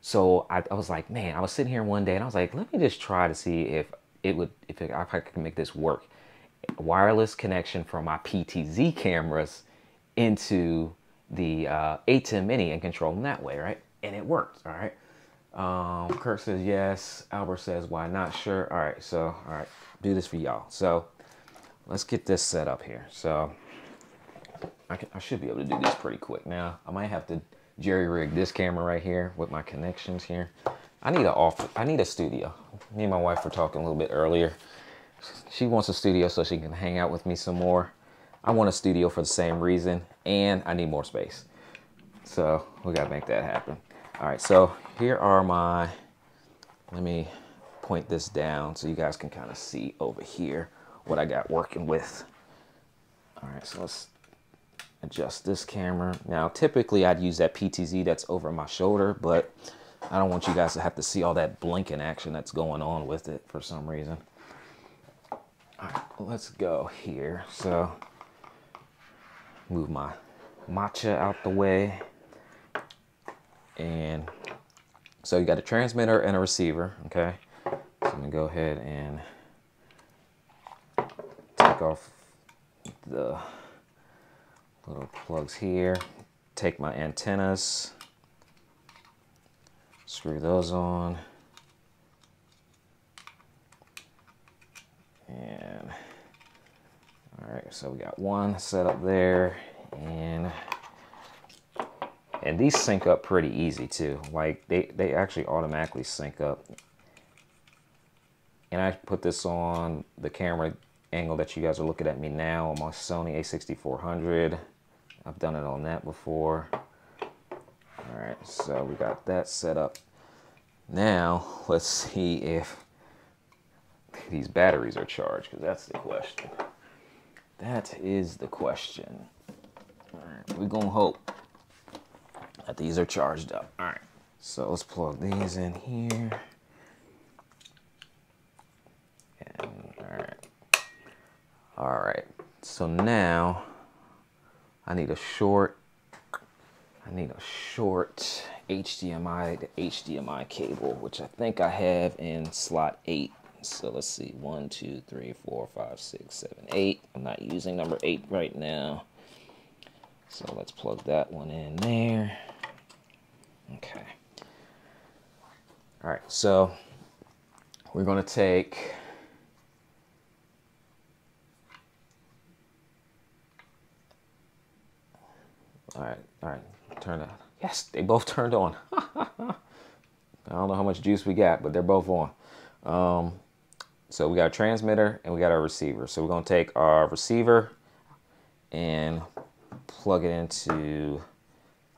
so I, I, was like man i was sitting here one day and i was like let me just try to see if it would if, it, if i could make this work wireless connection from my ptz cameras into the uh, atem mini and control them that way right and it worked all right um, Kirk says yes. Albert says why not? Sure. All right. So, all right, do this for y'all. So, let's get this set up here. So I, can, I should be able to do this pretty quick. Now I might have to jerry rig this camera right here with my connections here. I need a off. I need a studio. Me and my wife were talking a little bit earlier. She wants a studio so she can hang out with me some more. I want a studio for the same reason, and I need more space. So we gotta make that happen. All right, so here are my, let me point this down so you guys can kind of see over here what I got working with. All right, so let's adjust this camera. Now, typically I'd use that PTZ that's over my shoulder, but I don't want you guys to have to see all that blinking action that's going on with it for some reason. All right, let's go here. So, move my matcha out the way. And so you got a transmitter and a receiver, okay? So I'm gonna go ahead and take off the little plugs here, take my antennas, screw those on, and all right, so we got one set up there, and and these sync up pretty easy too. Like they, they actually automatically sync up. And I put this on the camera angle that you guys are looking at me now on my Sony a6400. I've done it on that before. All right, so we got that set up. Now, let's see if these batteries are charged, because that's the question. That is the question. All right, we're going to hope that these are charged up. All right, so let's plug these in here. All right, so now I need a short, I need a short HDMI to HDMI cable, which I think I have in slot eight. So let's see, one, two, three, four, five, six, seven, eight. I'm not using number eight right now. So let's plug that one in there. Okay. All right, so we're gonna take All right, all right, turn on. Yes, they both turned on. I don't know how much juice we got, but they're both on. Um, so we got a transmitter and we got our receiver. So we're gonna take our receiver and plug it into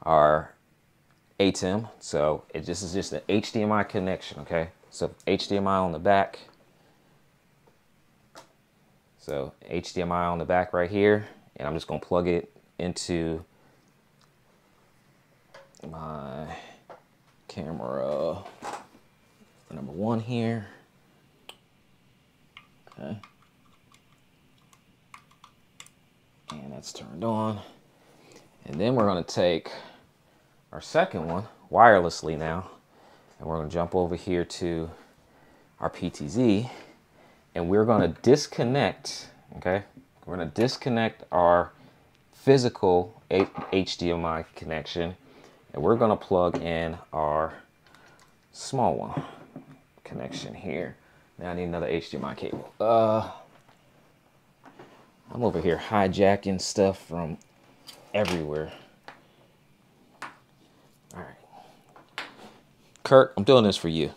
our ATEM. So it just is just an HDMI connection, okay? So HDMI on the back. So HDMI on the back right here, and I'm just gonna plug it into my camera number one here. Okay. And that's turned on. And then we're gonna take our second one wirelessly now. And we're gonna jump over here to our PTZ and we're gonna disconnect, okay? We're gonna disconnect our physical HDMI connection and we're gonna plug in our small one connection here. Now I need another HDMI cable. Uh, I'm over here hijacking stuff from everywhere. All right. Kurt, I'm doing this for you.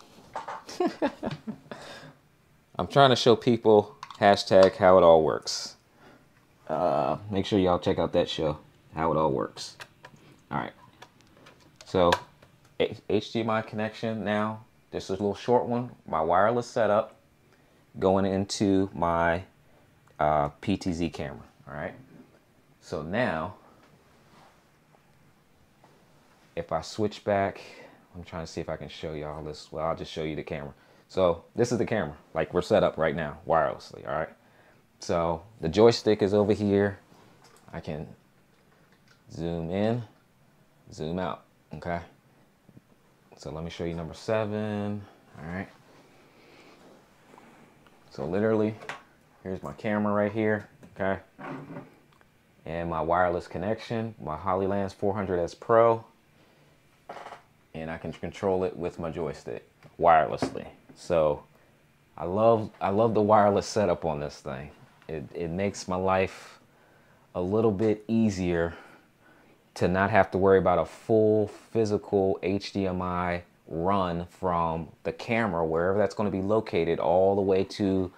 I'm trying to show people hashtag how it all works. Uh, make sure y'all check out that show, how it all works. All right. So HDMI connection now. This is a little short one. My wireless setup going into my uh, PTZ camera. All right. So now, if I switch back, I'm trying to see if I can show y'all this. Well, I'll just show you the camera. So this is the camera, like we're set up right now, wirelessly. All right. So the joystick is over here. I can zoom in, zoom out. Okay. So let me show you number seven. All right. So literally, here's my camera right here. Okay. And my wireless connection, my Hollyland 400S Pro. And I can control it with my joystick wirelessly. So I love I love the wireless setup on this thing. It, it makes my life a little bit easier to not have to worry about a full physical HDMI run from the camera, wherever that's going to be located, all the way to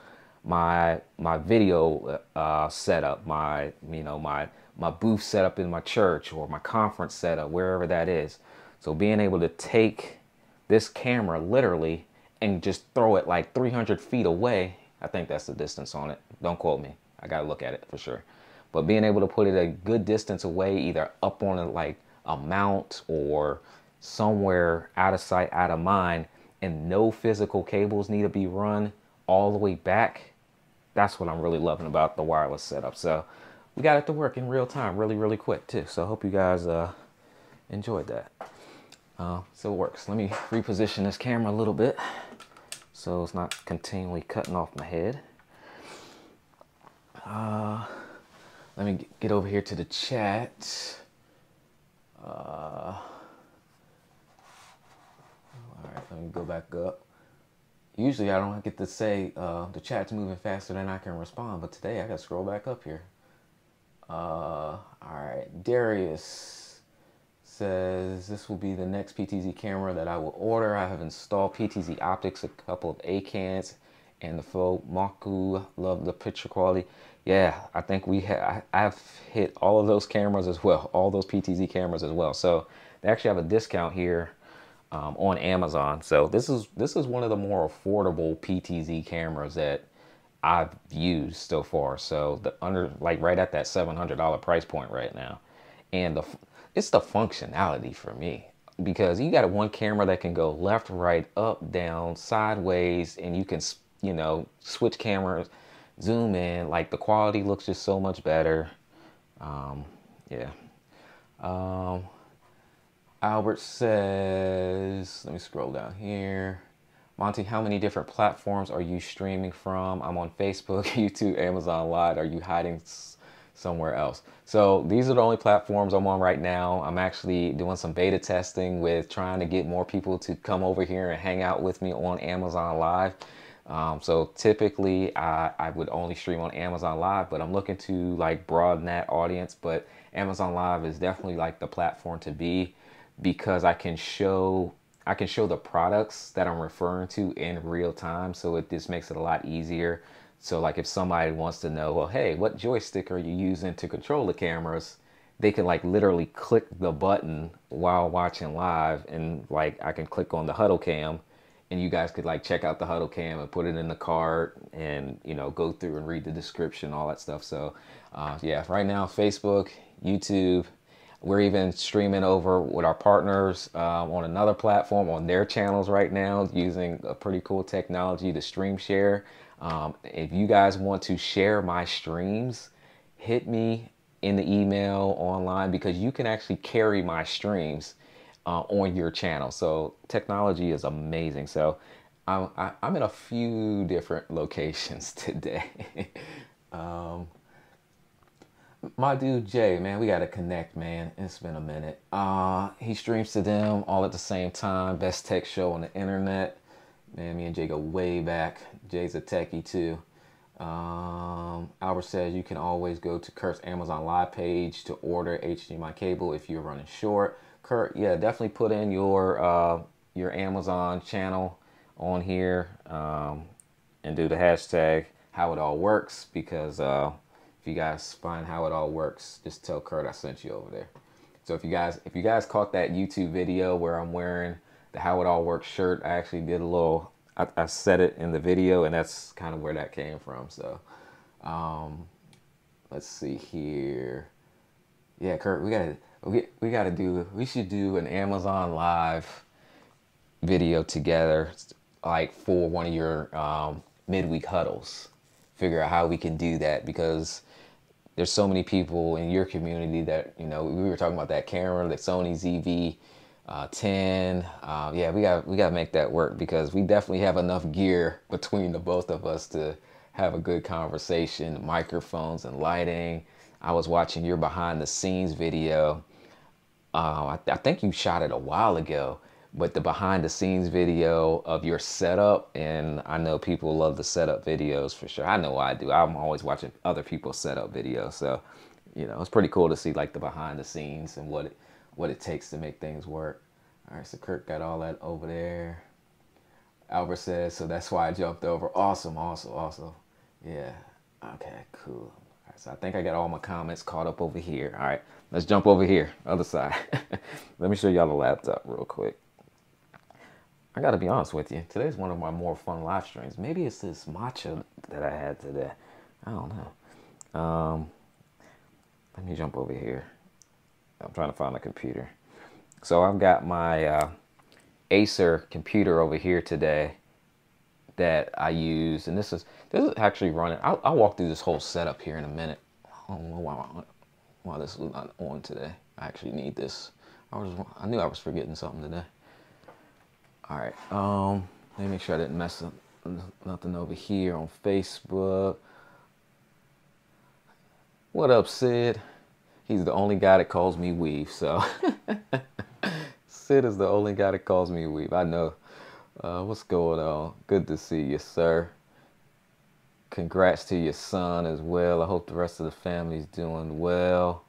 my my video uh, setup, my you know my my booth setup in my church or my conference setup, wherever that is. So being able to take this camera literally and just throw it like 300 feet away, I think that's the distance on it. Don't quote me. I got to look at it for sure but being able to put it a good distance away, either up on a, like a mount or somewhere out of sight, out of mind, and no physical cables need to be run all the way back. That's what I'm really loving about the wireless setup. So we got it to work in real time, really, really quick too. So I hope you guys uh, enjoyed that. Uh, so it works. Let me reposition this camera a little bit so it's not continually cutting off my head. Uh, let me get over here to the chat. Uh, all right, let me go back up. Usually I don't get to say uh, the chat's moving faster than I can respond, but today I got to scroll back up here. Uh, all right, Darius says this will be the next PTZ camera that I will order. I have installed PTZ optics, a couple of ACANs, and the full Maku. Love the picture quality yeah, I think we have, I've hit all of those cameras as well, all those PTZ cameras as well. So they actually have a discount here um, on Amazon. So this is, this is one of the more affordable PTZ cameras that I've used so far. So the under, like right at that $700 price point right now. And the, it's the functionality for me because you got one camera that can go left, right, up, down, sideways, and you can, you know, switch cameras zoom in, like the quality looks just so much better. Um, yeah. Um, Albert says, let me scroll down here. Monte, how many different platforms are you streaming from? I'm on Facebook, YouTube, Amazon Live. Are you hiding somewhere else? So these are the only platforms I'm on right now. I'm actually doing some beta testing with trying to get more people to come over here and hang out with me on Amazon Live. Um, so typically I, I would only stream on Amazon Live, but I'm looking to like broaden that audience. But Amazon Live is definitely like the platform to be because I can show I can show the products that I'm referring to in real time. So it just makes it a lot easier. So like if somebody wants to know, well, hey, what joystick are you using to control the cameras? They can like literally click the button while watching live and like I can click on the huddle cam and you guys could like check out the huddle cam and put it in the cart and you know go through and read the description all that stuff. So uh, yeah right now facebook youtube we're even streaming over with our partners um, on another platform on their channels right now using a pretty cool technology to stream share. Um, if you guys want to share my streams hit me in the email online because you can actually carry my streams uh, on your channel. So technology is amazing. So I'm, I, am in a few different locations today. um, my dude Jay, man, we gotta connect, man. It's been a minute. Uh, he streams to them all at the same time. Best tech show on the internet. Man, me and Jay go way back. Jay's a techie too. Um, Albert says you can always go to Kurt's Amazon Live page to order HDMI cable if you're running short. Kurt, yeah, definitely put in your uh, your Amazon channel on here um, and do the hashtag how it all works because uh, if you guys find how it all works, just tell Kurt I sent you over there. So if you guys if you guys caught that YouTube video where I'm wearing the how it all works shirt, I actually did a little I, I said it in the video and that's kind of where that came from. So um, let's see here. Yeah, Kurt, we gotta we we got to do we should do an Amazon live video together like for one of your um, midweek huddles. Figure out how we can do that because there's so many people in your community that you know we were talking about that camera the Sony ZV uh, 10 uh, yeah we got we got to make that work because we definitely have enough gear between the both of us to have a good conversation microphones and lighting. I was watching your behind the scenes video uh, I, th I, think you shot it a while ago, but the behind the scenes video of your setup, and I know people love the setup videos for sure. I know I do. I'm always watching other people's setup videos, so you know it's pretty cool to see like the behind the scenes and what it what it takes to make things work. All right, so Kirk got all that over there. Albert says, so that's why I jumped over. Awesome, awesome, awesome. Yeah. Okay, cool. So I think I got all my comments caught up over here. All right, let's jump over here, other side. Let me show y'all the laptop real quick. I gotta be honest with you. Today's one of my more fun live streams. Maybe it's this matcha that I had today. I don't know. Um, let me jump over here. I'm trying to find a computer. So I've got my uh, Acer computer over here today that I use, and this is this is actually running. I'll, I'll walk through this whole setup here in a minute. I don't know why, why this is not on today. I actually need this. I was I knew I was forgetting something today. All right, um, let me make sure I didn't mess up nothing over here on Facebook. What up, Sid? He's the only guy that calls me Weave, so Sid is the only guy that calls me Weave. I know. Uh, what's going on? Good to see you, sir. Congrats to your son as well. I hope the rest of the family's doing well.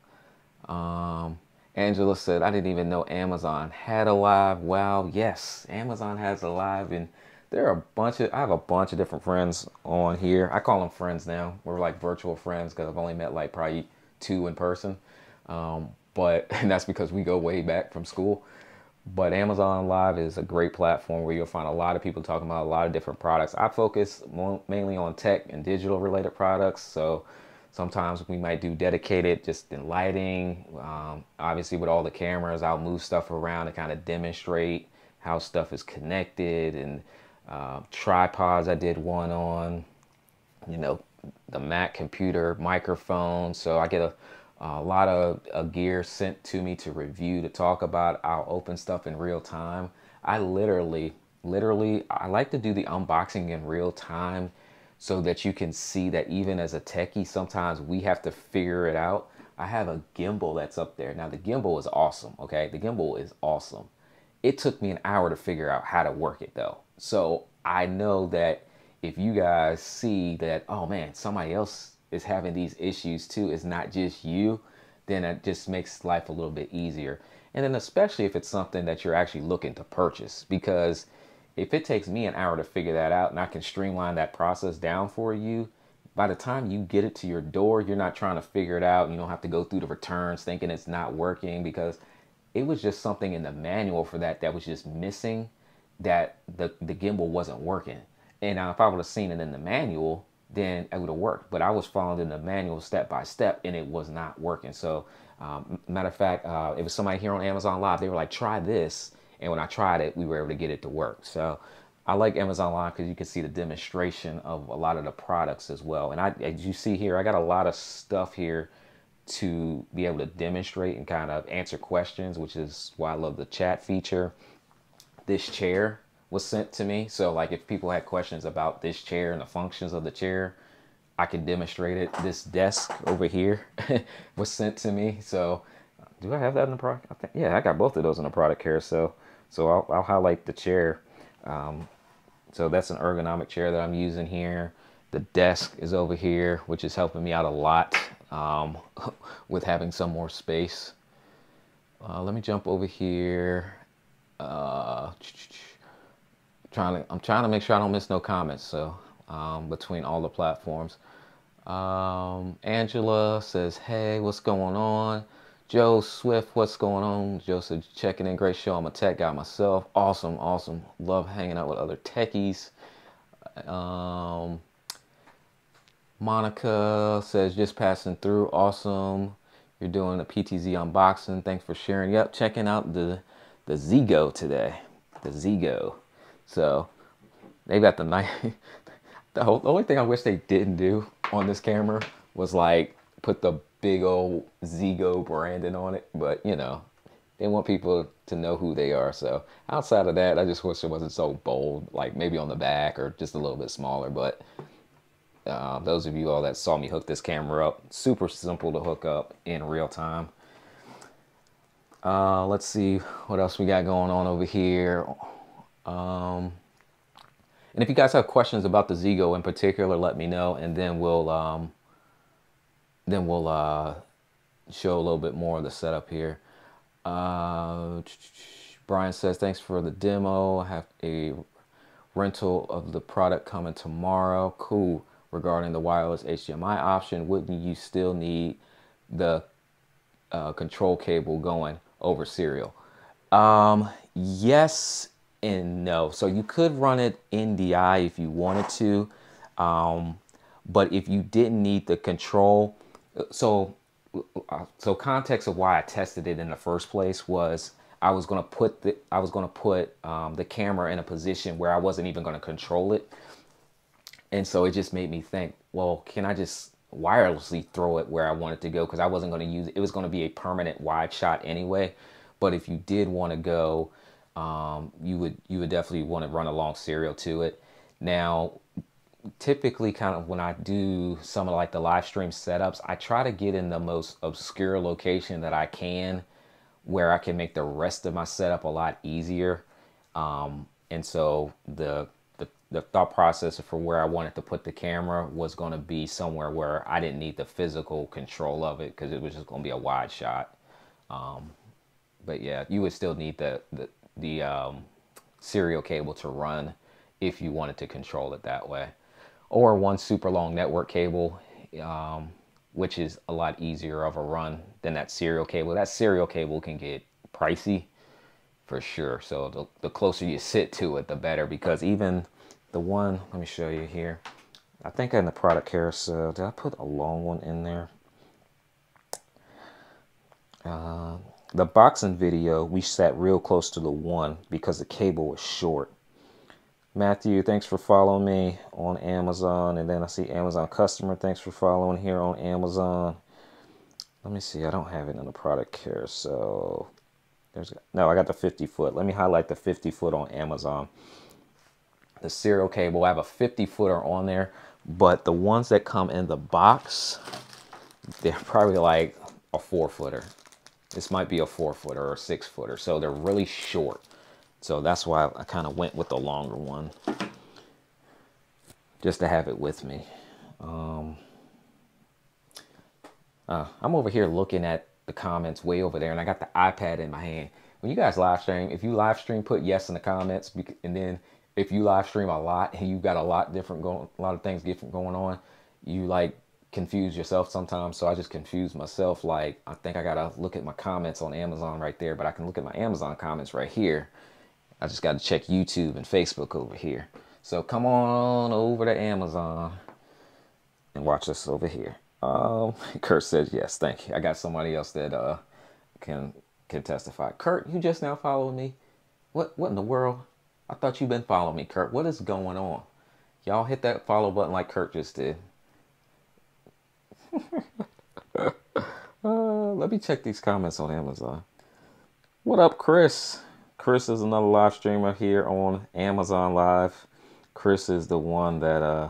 Um, Angela said, I didn't even know Amazon had a live. Wow, yes, Amazon has a live, and there are a bunch of, I have a bunch of different friends on here. I call them friends now. We're like virtual friends because I've only met like probably two in person. Um, but, and that's because we go way back from school. But Amazon Live is a great platform where you'll find a lot of people talking about a lot of different products. I focus mainly on tech and digital related products. So sometimes we might do dedicated just in lighting. Um, obviously, with all the cameras, I'll move stuff around to kind of demonstrate how stuff is connected and uh, tripods. I did one on, you know, the Mac computer microphone. So I get a a lot of uh, gear sent to me to review to talk about. I'll open stuff in real time. I literally literally i like to do the unboxing in real time so that you can see that even as a techie sometimes we have to figure it out. I have a gimbal that's up there. Now the gimbal is awesome okay? The gimbal is awesome. It took me an hour to figure out how to work it though. So i know that if you guys see that, oh man, somebody else is having these issues too, it's not just you, then it just makes life a little bit easier. And then especially if it's something that you're actually looking to purchase, because if it takes me an hour to figure that out and I can streamline that process down for you, by the time you get it to your door, you're not trying to figure it out. You don't have to go through the returns thinking it's not working because it was just something in the manual for that that was just missing that the, the gimbal wasn't working. And if I would have seen it in the manual, then it would have worked. But I was following the manual step by step and it was not working. So um, matter of fact, uh, it was somebody here on Amazon Live. They were like, try this. And when I tried it, we were able to get it to work. So I like Amazon Live because you can see the demonstration of a lot of the products as well. And I, as you see here, I got a lot of stuff here to be able to demonstrate and kind of answer questions, which is why I love the chat feature. This chair was sent to me. So like if people had questions about this chair and the functions of the chair, I can demonstrate it. This desk over here was sent to me. So do I have that in the product? I think, yeah, I got both of those in the product carousel. So I'll, I'll highlight the chair. Um, so that's an ergonomic chair that I'm using here. The desk is over here, which is helping me out a lot um, with having some more space. Uh, let me jump over here. Uh, trying to, I'm trying to make sure I don't miss no comments. So um, between all the platforms. Um, Angela says, hey, what's going on? Joe Swift, what's going on? Joe said, checking in, great show. I'm a tech guy myself. Awesome, awesome. Love hanging out with other techies. Um, Monica says, just passing through. Awesome. You're doing a PTZ unboxing. Thanks for sharing. Yep, checking out the, the ZEEGOO today. The ZEEGOO. So they got the nice. the, whole, only thing I wish they didn't do on this camera was like put the big old ZEEGOO branding on it. But you know, they want people to know who they are. So outside of that, I just wish it wasn't so bold, like maybe on the back or just a little bit smaller. But uh, those of you all that saw me hook this camera up, super simple to hook up in real time. Uh, let's see what else we got going on over here. Um, and if you guys have questions about the ZEEGOO in particular, let me know, and then we'll um, then we'll uh, show a little bit more of the setup here. Uh, Brian says, thanks for the demo. I have a rental of the product coming tomorrow. Cool. Regarding the wireless HDMI option, wouldn't you still need the uh, control cable going over serial? Um, yes and no. So you could run it NDI if you wanted to. Um, but if you didn't need the control, so so context of why I tested it in the first place was I was to put the I was to put um, the camera in a position where I wasn't even to control it, and so it just made me think, well, can I just wirelessly throw it where I wanted to go? Because I wasn't going to use it. It was going to be a permanent wide shot anyway. But if you did want to go, um, you would you would definitely want to run a long serial to it. Now, typically kind of when I do some of like the live stream setups, I try to get in the most obscure location that I can where I can make the rest of my setup a lot easier. Um, and so the, the, the thought process for where I wanted to put the camera was going to be somewhere where I didn't need the physical control of it because it was just going to be a wide shot. Um, but yeah, you would still need the, the, the um, serial cable to run if you wanted to control it that way or one super long network cable, um, which is a lot easier of a run than that serial cable. That serial cable can get pricey for sure. So the, the closer you sit to it, the better because even the one, let me show you here. I think in the product carousel, did I put a long one in there? Uh, the boxing video, we sat real close to the one because the cable was short. Matthew, thanks for following me on Amazon. And then I see Amazon customer, thanks for following here on Amazon. Let me see, I don't have it in the product care. So there's no, I got the 50 foot. Let me highlight the 50 foot on Amazon. The serial cable, I have a 50 footer on there, but the ones that come in the box, they're probably like a four footer. This might be a four footer or a six footer. So they're really short. So that's why I kind of went with the longer one. just to have it with me. Um, uh, I'm over here looking at the comments way over there, and I got the iPad in my hand. When you guys live stream, if you live stream, put yes in the comments, and then if you live stream a lot and you've got a lot different going, a lot of things different going on, you like confuse yourself sometimes. So I just confuse myself. Like I think I gotta look at my comments on Amazon right there, but I can look at my Amazon comments right here. I just got to check YouTube and Facebook over here. So come on over to Amazon and watch us over here. Um, Kurt says yes, thank you. I got somebody else that uh can can testify. Kurt, you just now following me? What what in the world? I thought you've been following me, Kurt. What is going on? Y'all hit that follow button like Kurt just did. uh, let me check these comments on Amazon. What up, Chris? Chris is another live streamer here on Amazon Live. Chris is the one that uh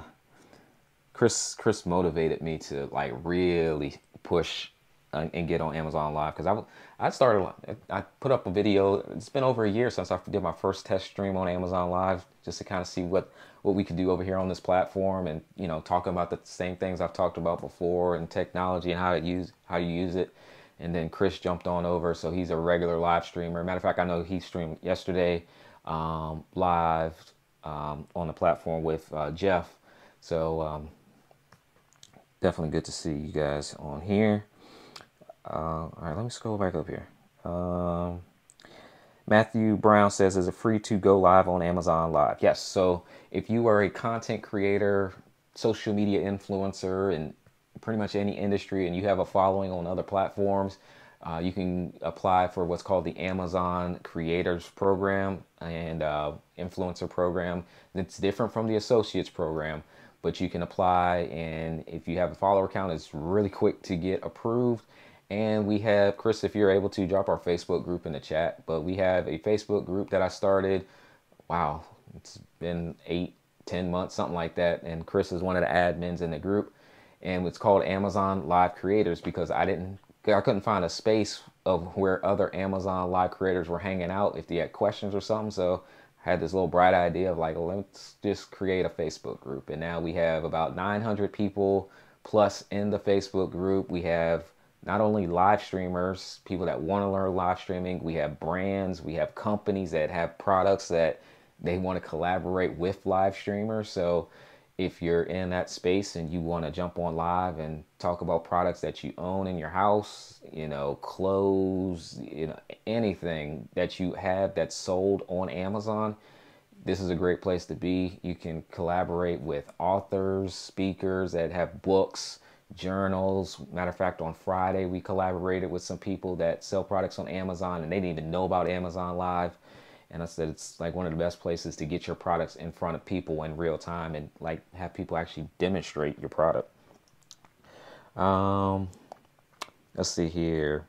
Chris Chris motivated me to like really push and get on Amazon Live because I I started I put up a video. It's been over a year since I did my first test stream on Amazon Live just to kind of see what what we could do over here on this platform and you know talking about the same things I've talked about before and technology and how to use how you use it. And then Chris jumped on over, so he's a regular live streamer. Matter of fact, I know he streamed yesterday um, live um, on the platform with uh, Jeff. So um, definitely good to see you guys on here. Uh, all right, let me scroll back up here. Matthew Brown says, is it free to go live on Amazon Live? Yes. So if you are a content creator, social media influencer, and pretty much any industry, and you have a following on other platforms, uh, you can apply for what's called the Amazon Creators Program and uh, Influencer Program. It's different from the Associates Program, but you can apply. And if you have a follower count, it's really quick to get approved. And we have, Chris, if you're able to drop our Facebook group in the chat, but we have a Facebook group that I started. Wow, it's been eight, ten months, something like that. And Chris is one of the admins in the group. And it's called Amazon Live Creators because I didn't, I couldn't find a space of where other Amazon Live creators were hanging out if they had questions or something. So I had this little bright idea of like, let's just create a Facebook group. And now we have about 900 people plus in the Facebook group. We have not only live streamers, people that want to learn live streaming, we have brands, we have companies that have products that they want to collaborate with live streamers. So if you're in that space and you want to jump on live and talk about products that you own in your house, you know, clothes, you know, anything that you have that's sold on Amazon, this is a great place to be. You can collaborate with authors, speakers that have books, journals. Matter of fact, on Friday, we collaborated with some people that sell products on Amazon and they didn't even know about Amazon Live. And I said it's like one of the best places to get your products in front of people in real time and like have people actually demonstrate your product. Um, let's see here.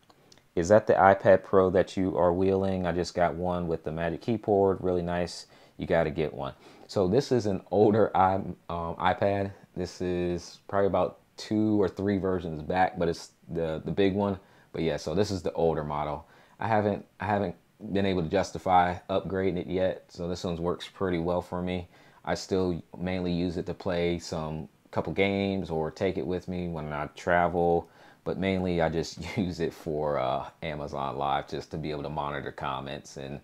Is that the iPad Pro that you are wheeling? I just got one with the Magic Keyboard, really nice. You got to get one. So this is an older um, iPad. This is probably about two or three versions back, but it's the the big one. But yeah, so this is the older model. I haven't I haven't been able to justify upgrading it yet, so this one works pretty well for me. I still mainly use it to play some couple games or take it with me when I travel, but mainly I just use it for uh, Amazon Live just to be able to monitor comments and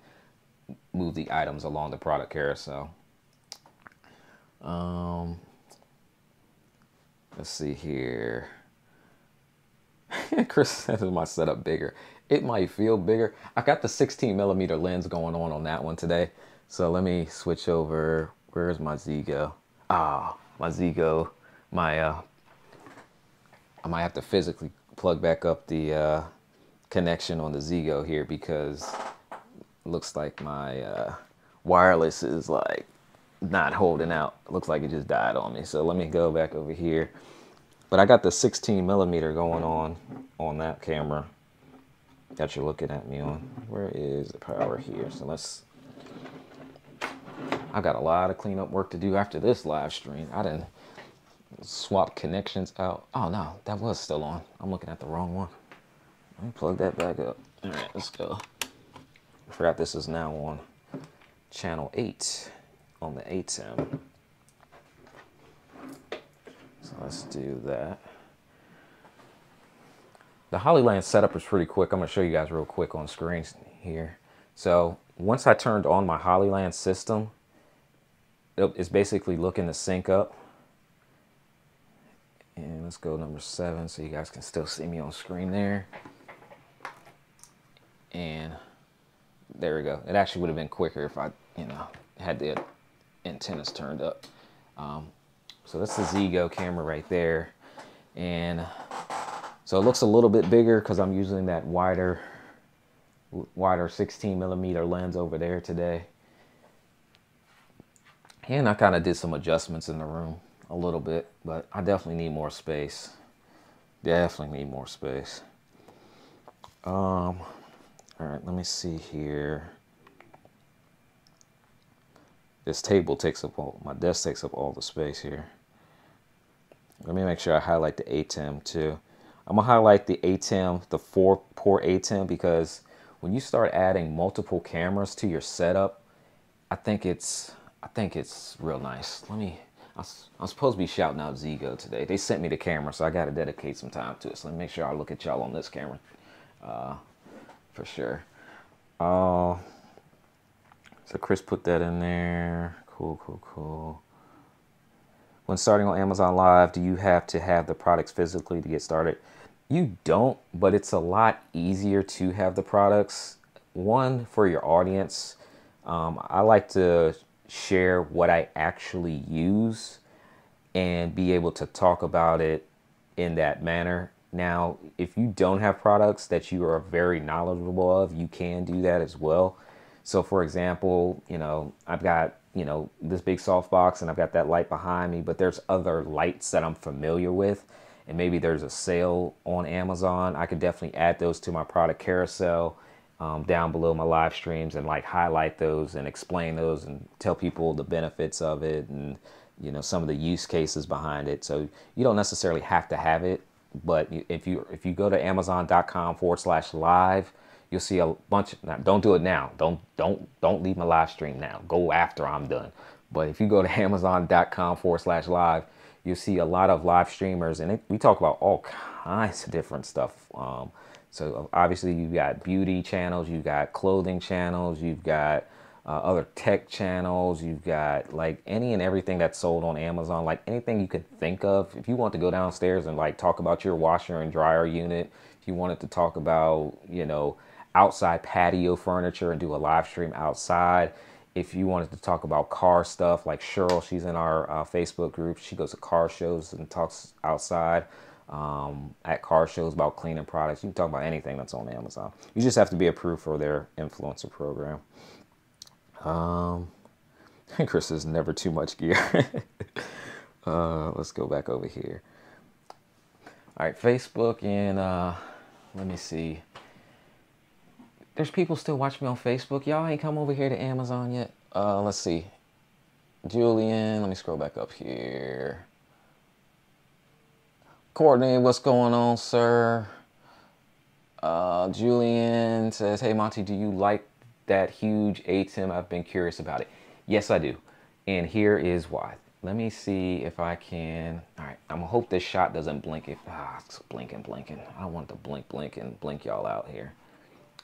move the items along the product carousel. Um, Let's see here. Chris says my setup bigger. It might feel bigger. I got the 16 millimeter lens going on on that one today. So let me switch over. Where's my ZEEGOO? Ah, my ZEEGOO. My, uh, I might have to physically plug back up the uh, connection on the ZEEGOO here because looks like my uh, wireless is like not holding out. It looks like it just died on me. So let me go back over here. But I got the 16 millimeter going on on that camera that you're looking at me on. Where is the power here? So let's, I got a lot of cleanup work to do after this live stream. I didn't swap connections out. Oh no, that was still on. I'm looking at the wrong one. Let me plug that back up. All right, let's go. I forgot this is now on channel 8 on the ATEM. So let's do that. The Hollyland setup is pretty quick. I'm going to show you guys real quick on screen here. So once I turned on my Hollyland system, it's basically looking to sync up. And let's go number seven so you guys can still see me on screen there. And there we go. It actually would have been quicker if I, you know, had the antennas turned up. Um, so that's the ZEEGOO camera right there. And so it looks a little bit bigger because I'm using that wider, wider 16 millimeter lens over there today. And I kind of did some adjustments in the room a little bit, but I definitely need more space. Definitely need more space. Um, all right, let me see here. This table takes up all, my desk takes up all the space here. Let me make sure I highlight the ATEM too. I'm gonna highlight the ATEM, the four port ATEM, because when you start adding multiple cameras to your setup, I think it's I think it's real nice. Let me. I'm supposed to be shouting out ZEEGOO today. They sent me the camera, so I got to dedicate some time to it. So let me make sure I look at y'all on this camera, uh, for sure. Uh, so Chris put that in there. Cool, cool, cool. When starting on Amazon Live, do you have to have the products physically to get started? You don't, but it's a lot easier to have the products. One, for your audience. Um, I like to share what I actually use and be able to talk about it in that manner. Now, if you don't have products that you are very knowledgeable of, you can do that as well. So for example, you know, I've got, you know, this big softbox and I've got that light behind me, but there's other lights that I'm familiar with and maybe there's a sale on Amazon. I could definitely add those to my product carousel um, down below my live streams and like highlight those and explain those and tell people the benefits of it and you know some of the use cases behind it so you don't necessarily have to have it but if you if you go to amazon.com forward slash live you'll see a bunch of, now don't do it now. Don't don't don't leave my live stream now. Go after i'm done. But if you go to amazon.com forward slash live you'll see a lot of live streamers and it, we talk about all kinds of different stuff um, so obviously you've got beauty channels, you've got clothing channels, you've got uh, other tech channels, you've got like any and everything that's sold on Amazon, like anything you could think of. If you want to go downstairs and like talk about your washer and dryer unit, if you wanted to talk about, you know, outside patio furniture and do a live stream outside, if you wanted to talk about car stuff, like Cheryl, she's in our uh, Facebook group. She goes to car shows and talks outside um, at car shows about cleaning products. You can talk about anything that's on Amazon. You just have to be approved for their influencer program. Um, Chris is never too much gear. uh, let's go back over here. All right, Facebook and uh, let me see. There's people still watching me on Facebook. Y'all ain't come over here to Amazon yet. Uh, let's see. Julian, let me scroll back up here. Courtney, what's going on, sir? Uh, Julian says, Hey, Monte, do you like that huge ATEM? I've been curious about it. Yes, I do. And here is why. Let me see if I can. All right, I'm gonna hope this shot doesn't blink. If ah, it's blinking, blinking. I want to blink, blink, and blink y'all out here.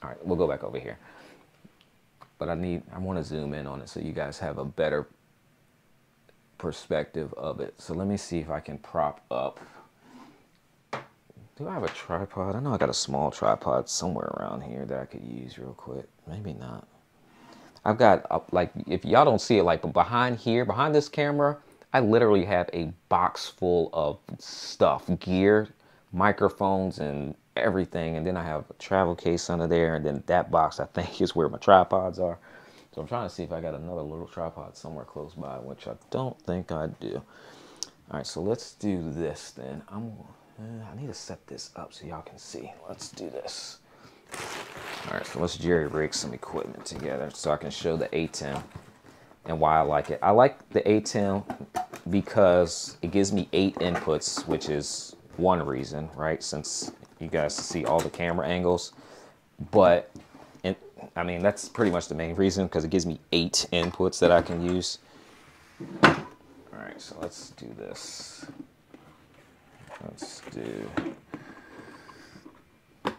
All right, we'll go back over here. But I need, I want to zoom in on it so you guys have a better perspective of it. So let me see if I can prop up do I have a tripod? I know I got a small tripod somewhere around here that I could use real quick. Maybe not. I've got, like, if y'all don't see it, like, but behind here, behind this camera, I literally have a box full of stuff, gear, microphones, and everything. And then I have a travel case under there. And then that box, I think, is where my tripods are. So I'm trying to see if I got another little tripod somewhere close by, which I don't think I do. All right, so let's do this then. I'm uh, I need to set this up so y'all can see. Let's do this. All right, so let's jerry rig some equipment together so I can show the ATEM and why I like it. I like the ATEM because it gives me eight inputs, which is one reason, right? Since you guys to see all the camera angles, but and I mean, that's pretty much the main reason because it gives me eight inputs that I can use. All right, so let's do this. Let's do. All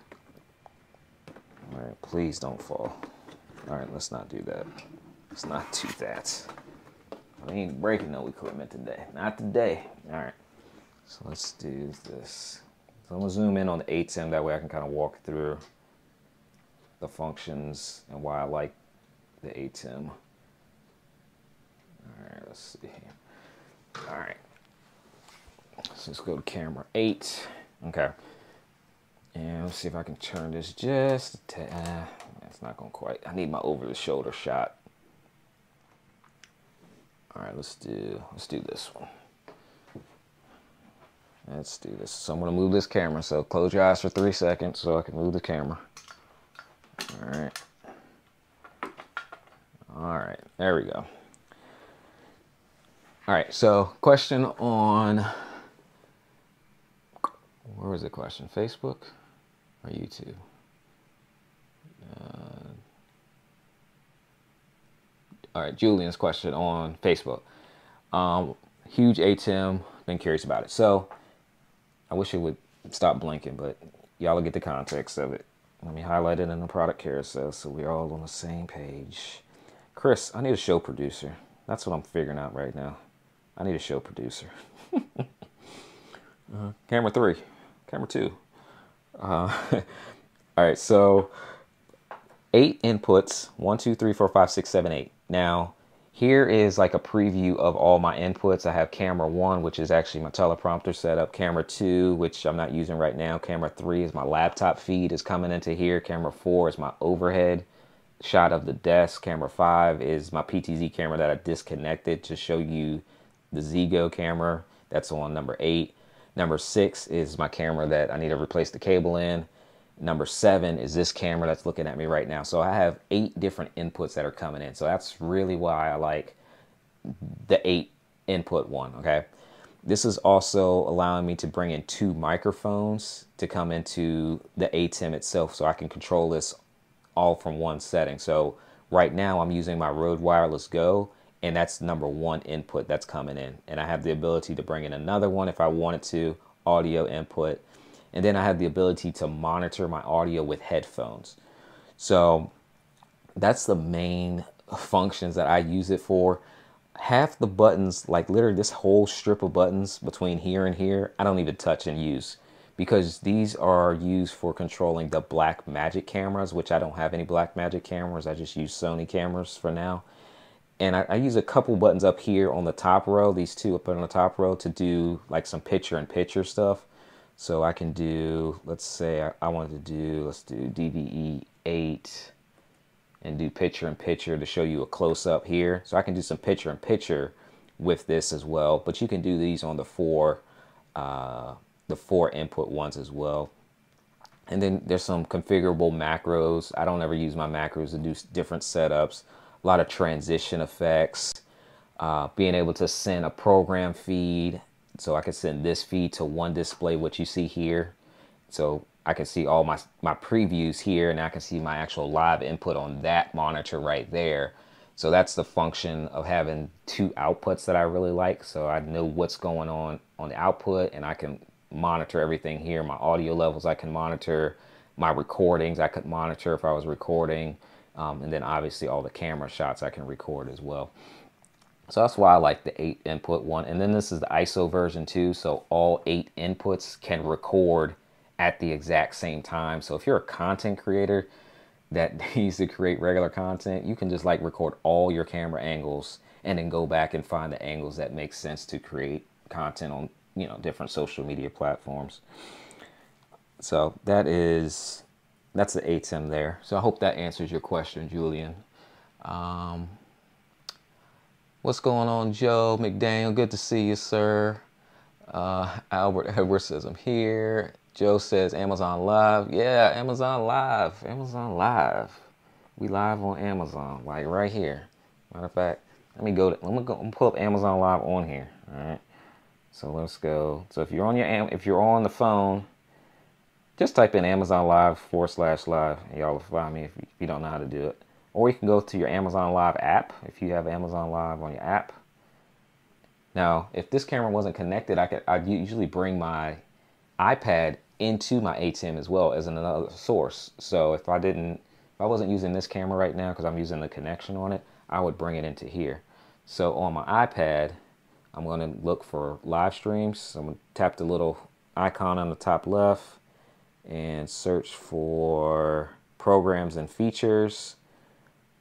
right, please don't fall. All right, let's not do that. Let's not do that. We ain't breaking no equipment today. Not today. All right. So let's do this. So I'm gonna zoom in on the ATEM. That way I can kind of walk through the functions and why I like the ATEM. All right, let's see here. All right. So let's go to camera eight. Okay. And let's see if I can turn this just. Uh, it's not going to quite. I need my over the shoulder shot. All right, let's do let's do this one. Let's do this. So I'm gonna move this camera. So close your eyes for three seconds so I can move the camera. All right. All right, there we go. All right, so question on where was the question? Facebook or YouTube? Uh, all right, Julian's question on Facebook. Um, huge ATEM, been curious about it. So I wish it would stop blinking, but y'all will get the context of it. Let me highlight it in the product carousel so we're all on the same page. Chris, I need a show producer. That's what I'm figuring out right now. I need a show producer. uh, camera three, camera two. Uh, all right, so eight inputs, one, two, three, four, five, six, seven, eight. Now, here is like a preview of all my inputs. I have camera one, which is actually my teleprompter setup. Camera two, which I'm not using right now. Camera three is my laptop feed is coming into here. Camera four is my overhead shot of the desk. Camera five is my PTZ camera that I disconnected to show you the ZEEGOO camera. That's on number eight. Number six is my camera that I need to replace the cable in. Number seven is this camera that's looking at me right now. So I have eight different inputs that are coming in. So that's really why I like the eight input one, okay? This is also allowing me to bring in two microphones to come into the ATEM itself so I can control this all from one setting. So right now I'm using my Rode Wireless Go and that's number one input that's coming in. And I have the ability to bring in another one if I wanted to, audio input. And then I have the ability to monitor my audio with headphones. So that's the main functions that I use it for. Half the buttons, like literally this whole strip of buttons between here and here, I don't even touch and use because these are used for controlling the Blackmagic cameras, which I don't have any Blackmagic cameras. I just use Sony cameras for now. And I, I, use a couple buttons up here on the top row, these two up on the top row to do like some picture in picture stuff. So I can do, let's say I, I wanted to do, let's do DVE 8 and do picture in picture to show you a close up here. So I can do some picture in picture with this as well, but you can do these on the four, uh, the four input ones as well. And then there's some configurable macros. I don't ever use my macros to do different setups. A lot of transition effects, uh, being able to send a program feed so I can send this feed to one display, what you see here. So I can see all my, my previews here and I can see my actual live input on that monitor right there. So that's the function of having two outputs that I really like. So I know what's going on on the output and I can monitor everything here. My audio levels I can monitor, my recordings I could monitor if I was recording. Um, and then obviously all the camera shots I can record as well. So that's why I like the eight input one. And then this is the ISO version two. So all eight inputs can record at the exact same time. So if you're a content creator that needs to create regular content, you can just like record all your camera angles and then go back and find the angles that make sense to create content on, you know, different social media platforms. So that is, that's the ATEM there. So I hope that answers your question, Julian. Um, What's going on, Joe McDaniel? Good to see you, sir. Uh, Albert Edwards says, I'm here. Joe says, Amazon Live. Yeah, Amazon Live. Amazon Live. We live on Amazon, like right here. Matter of fact, let me go. To, let me go. Pull up Amazon Live on here. All right. So let's go. So if you're on your if you're on the phone, just type in Amazon Live forward slash live. and Y'all will find me if you don't know how to do it. Or you can go to your Amazon Live app if you have Amazon Live on your app. Now, if this camera wasn't connected, I could I'd usually bring my iPad into my ATEM as well as another source. So if I didn't, if I wasn't using this camera right now because I'm using the connection on it, I would bring it into here. So on my iPad, I'm going to look for live streams. So I'm going to tap the little icon on the top left and search for programs and features.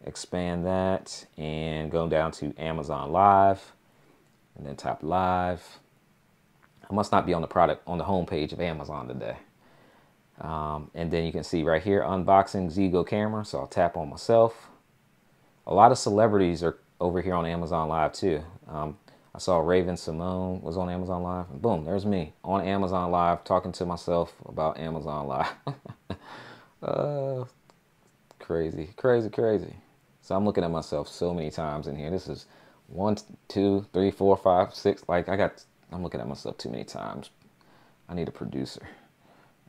Expand that and go down to Amazon Live and then tap Live. I must not be on the product on the home page of Amazon today. Um, and then you can see right here unboxing ZEEGOO camera. So I'll tap on myself. A lot of celebrities are over here on Amazon Live too. Um, I saw Raven-Symoné was on Amazon Live. And boom, there's me on Amazon Live talking to myself about Amazon Live. uh, crazy, crazy, crazy. So I'm looking at myself so many times in here. This is one, two, three, four, five, six. Like I got, I'm looking at myself too many times. I need a producer.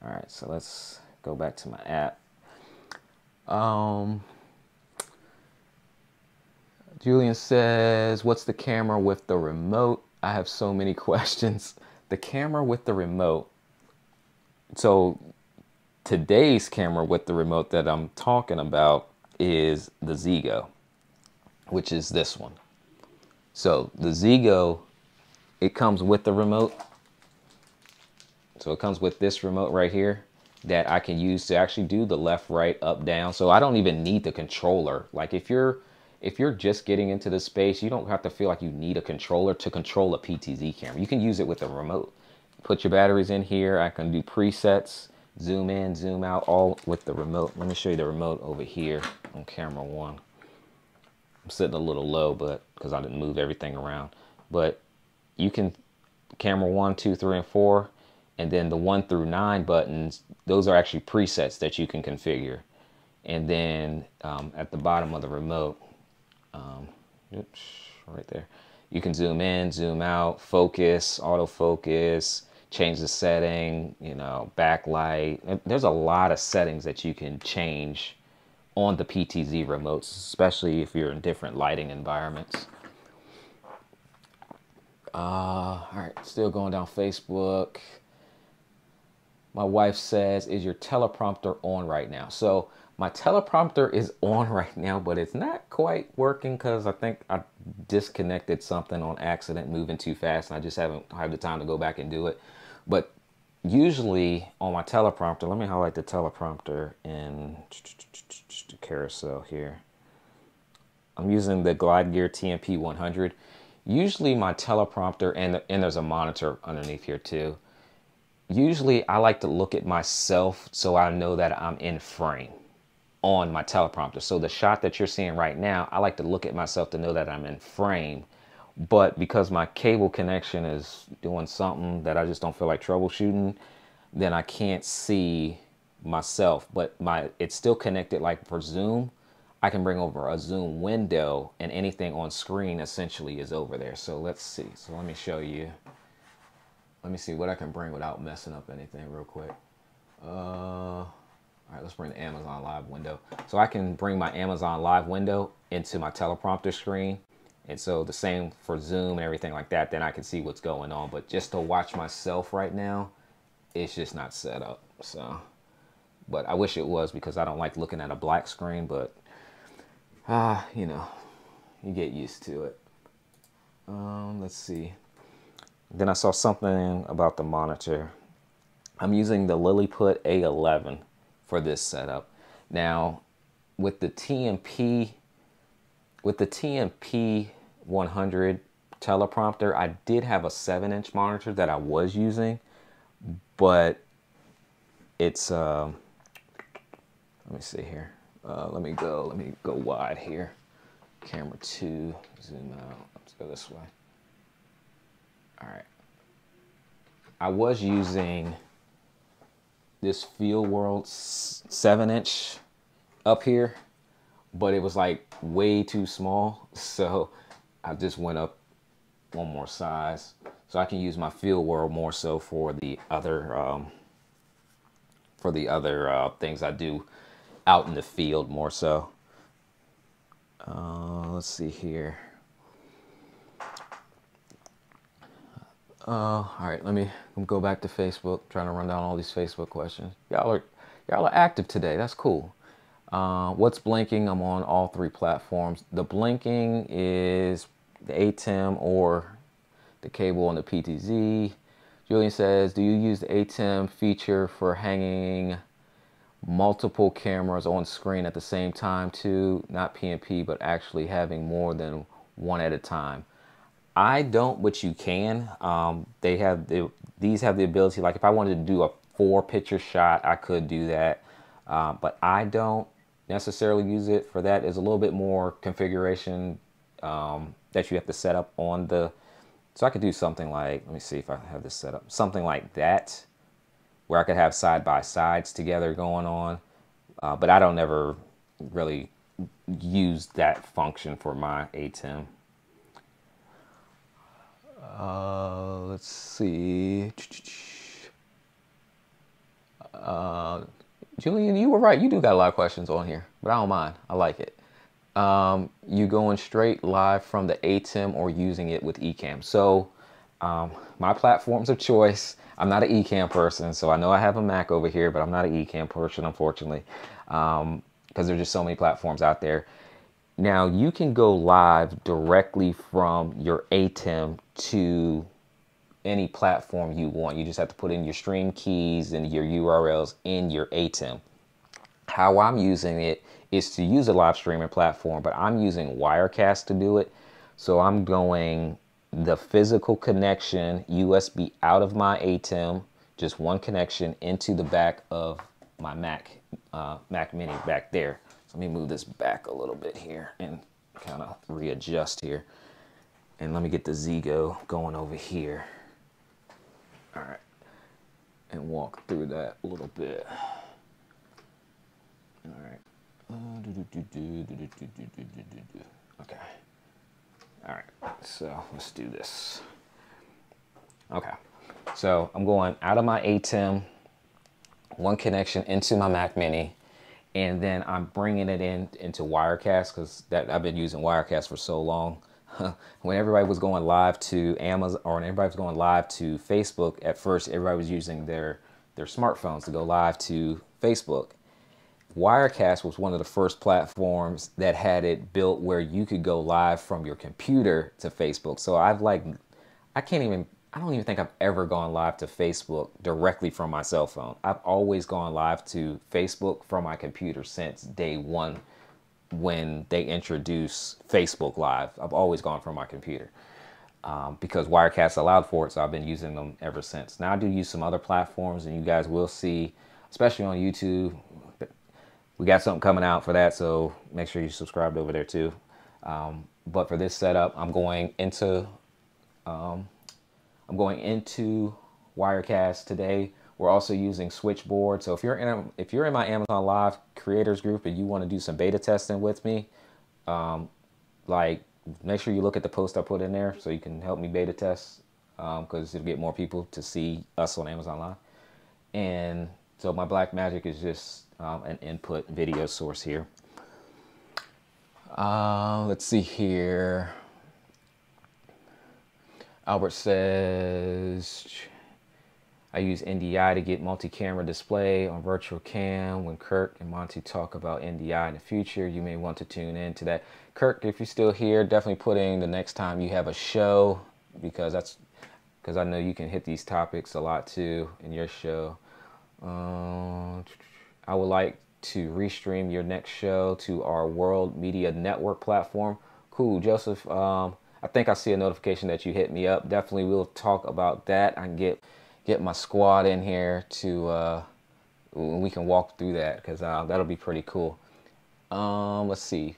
All right, so let's go back to my app. Um, Julian says, What's the camera with the remote? I have so many questions. The camera with the remote. So, today's camera with the remote that I'm talking about is the ZEEGOO, which is this one. So, the ZEEGOO, it comes with the remote. So, it comes with this remote right here that I can use to actually do the left, right, up, down. So, I don't even need the controller. Like, if you're if you're just getting into the space, you don't have to feel like you need a controller to control a PTZ camera. You can use it with a remote. Put your batteries in here. I can do presets, zoom in, zoom out, all with the remote. Let me show you the remote over here on camera one. I'm sitting a little low, but because I didn't move everything around. But you can camera one, two, three, and four, and then the one through nine buttons, those are actually presets that you can configure. And then um, at the bottom of the remote, um, oops, right there. You can zoom in, zoom out, focus, autofocus, change the setting, you know, backlight. There's a lot of settings that you can change on the PTZ remotes, especially if you're in different lighting environments. Uh, all right, still going down Facebook. My wife says, is your teleprompter on right now? So my teleprompter is on right now, but it's not quite working because I think I disconnected something on accident moving too fast and I just haven't had the time to go back and do it. But usually on my teleprompter, let me highlight the teleprompter in the carousel here. I'm using the Glide Gear TMP 100. Usually my teleprompter, and, and there's a monitor underneath here too. Usually I like to look at myself so I know that I'm in frame on my teleprompter. So the shot that you're seeing right now, I like to look at myself to know that I'm in frame. But because my cable connection is doing something that I just don't feel like troubleshooting, then I can't see myself. But my it's still connected like for Zoom. I can bring over a Zoom window and anything on screen essentially is over there. So let's see. So let me show you. Let me see what I can bring without messing up anything real quick. Uh, all right, let's bring the Amazon Live window. So I can bring my Amazon Live window into my teleprompter screen. And so the same for Zoom and everything like that, then I can see what's going on. But just to watch myself right now, it's just not set up. So, but I wish it was because I don't like looking at a black screen, but ah, you know, you get used to it. Um, let's see. Then I saw something about the monitor. I'm using the Lilliput A11 for this setup. Now, with the TMP, with the TMP 100 teleprompter, I did have a seven inch monitor that I was using, but it's, uh, let me see here. Uh, let me go, let me go wide here. Camera two, zoom out, let's go this way. All right. I was using this FeelWorld 7 inch up here, but it was like way too small. So I just went up one more size. So I can use my FeelWorld more so for the other um, for the other uh, things I do out in the field more so. Uh, let's see here. Uh, all right, let me go back to Facebook. trying to run down all these Facebook questions. Y'all are y'all are active today. That's cool. Uh, what's blinking? I'm on all three platforms. The blinking is the ATEM or the cable on the PTZ. Julian says, do you use the ATEM feature for hanging multiple cameras on screen at the same time too? Not PNP, but actually having more than one at a time. I don't, but you can. Um, they have the, these have the ability, like if I wanted to do a four picture shot, I could do that. Uh, but I don't necessarily use it for that. Is a little bit more configuration um, that you have to set up on the, so I could do something like, let me see if I have this set up, something like that, where I could have side by sides together going on. Uh, but I don't ever really use that function for my ATEM. Uh, let's see. Uh, Julian, you were right. You do got a lot of questions on here, but I don't mind. I like it. Um, you going straight live from the ATEM or using it with Ecamm. So um, my platforms of choice. I'm not an Ecamm person, so I know I have a Mac over here, but I'm not an Ecamm person, unfortunately, because um, there's just so many platforms out there. Now you can go live directly from your ATEM to any platform you want. You just have to put in your stream keys and your URLs in your ATEM. How I'm using it is to use a live streaming platform, but I'm using Wirecast to do it. So I'm going the physical connection USB out of my ATEM, just one connection into the back of my Mac, uh, Mac Mini back there. So let me move this back a little bit here and kind of readjust here. And let me get the ZEEGOO going over here. All right. And walk through that a little bit. All right. Okay. All right. So let's do this. Okay. So I'm going out of my ATEM, one connection into my Mac Mini, and then I'm bringing it in into Wirecast because that I've been using Wirecast for so long. when everybody was going live to Amazon or when everybody was going live to Facebook, at first everybody was using their their smartphones to go live to Facebook. Wirecast was one of the first platforms that had it built where you could go live from your computer to Facebook. So I've like, I can't even, I don't even think I've ever gone live to Facebook directly from my cell phone. I've always gone live to Facebook from my computer since day one when they introduce Facebook Live. I've always gone from my computer um, because Wirecast allowed for it, so I've been using them ever since. Now I do use some other platforms, and you guys will see, especially on YouTube, we got something coming out for that, so make sure you subscribe over there too. Um, but for this setup, I'm going into um, I'm going into Wirecast today we're also using Switchboard. So if you're in a, if you're in my Amazon Live creators group and you want to do some beta testing with me, um, like make sure you look at the post I put in there so you can help me beta test because um, it'll get more people to see us on Amazon Live. And so my Blackmagic is just um, an input video source here. Uh, let's see here. Albert says, I use NDI to get multi-camera display on virtual cam. When Kirk and Monte talk about NDI in the future, you may want to tune in to that. Kirk, if you're still here, definitely put in the next time you have a show because that's because I know you can hit these topics a lot too in your show. Uh, I would like to restream your next show to our World Media Network platform. Cool, Joseph. Um, I think I see a notification that you hit me up. Definitely, we'll talk about that. I can get get my squad in here to uh, we can walk through that because uh, that'll be pretty cool. Um, let's see,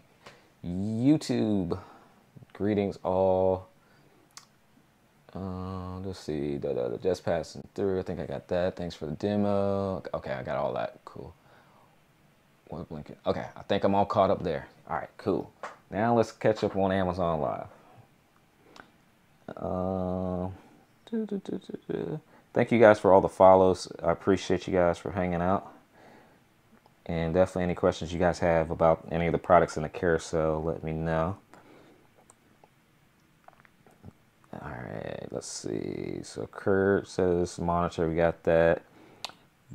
YouTube. Greetings all. Uh, let's see, da, da, da, just passing through. I think I got that. Thanks for the demo. Okay, I got all that. Cool. One blinking. Okay, I think I'm all caught up there. All right, cool. Now let's catch up on Amazon Live. Uh, thank you guys for all the follows. I appreciate you guys for hanging out. And definitely any questions you guys have about any of the products in the carousel, let me know. All right, let's see. So Kurt says monitor, we got that.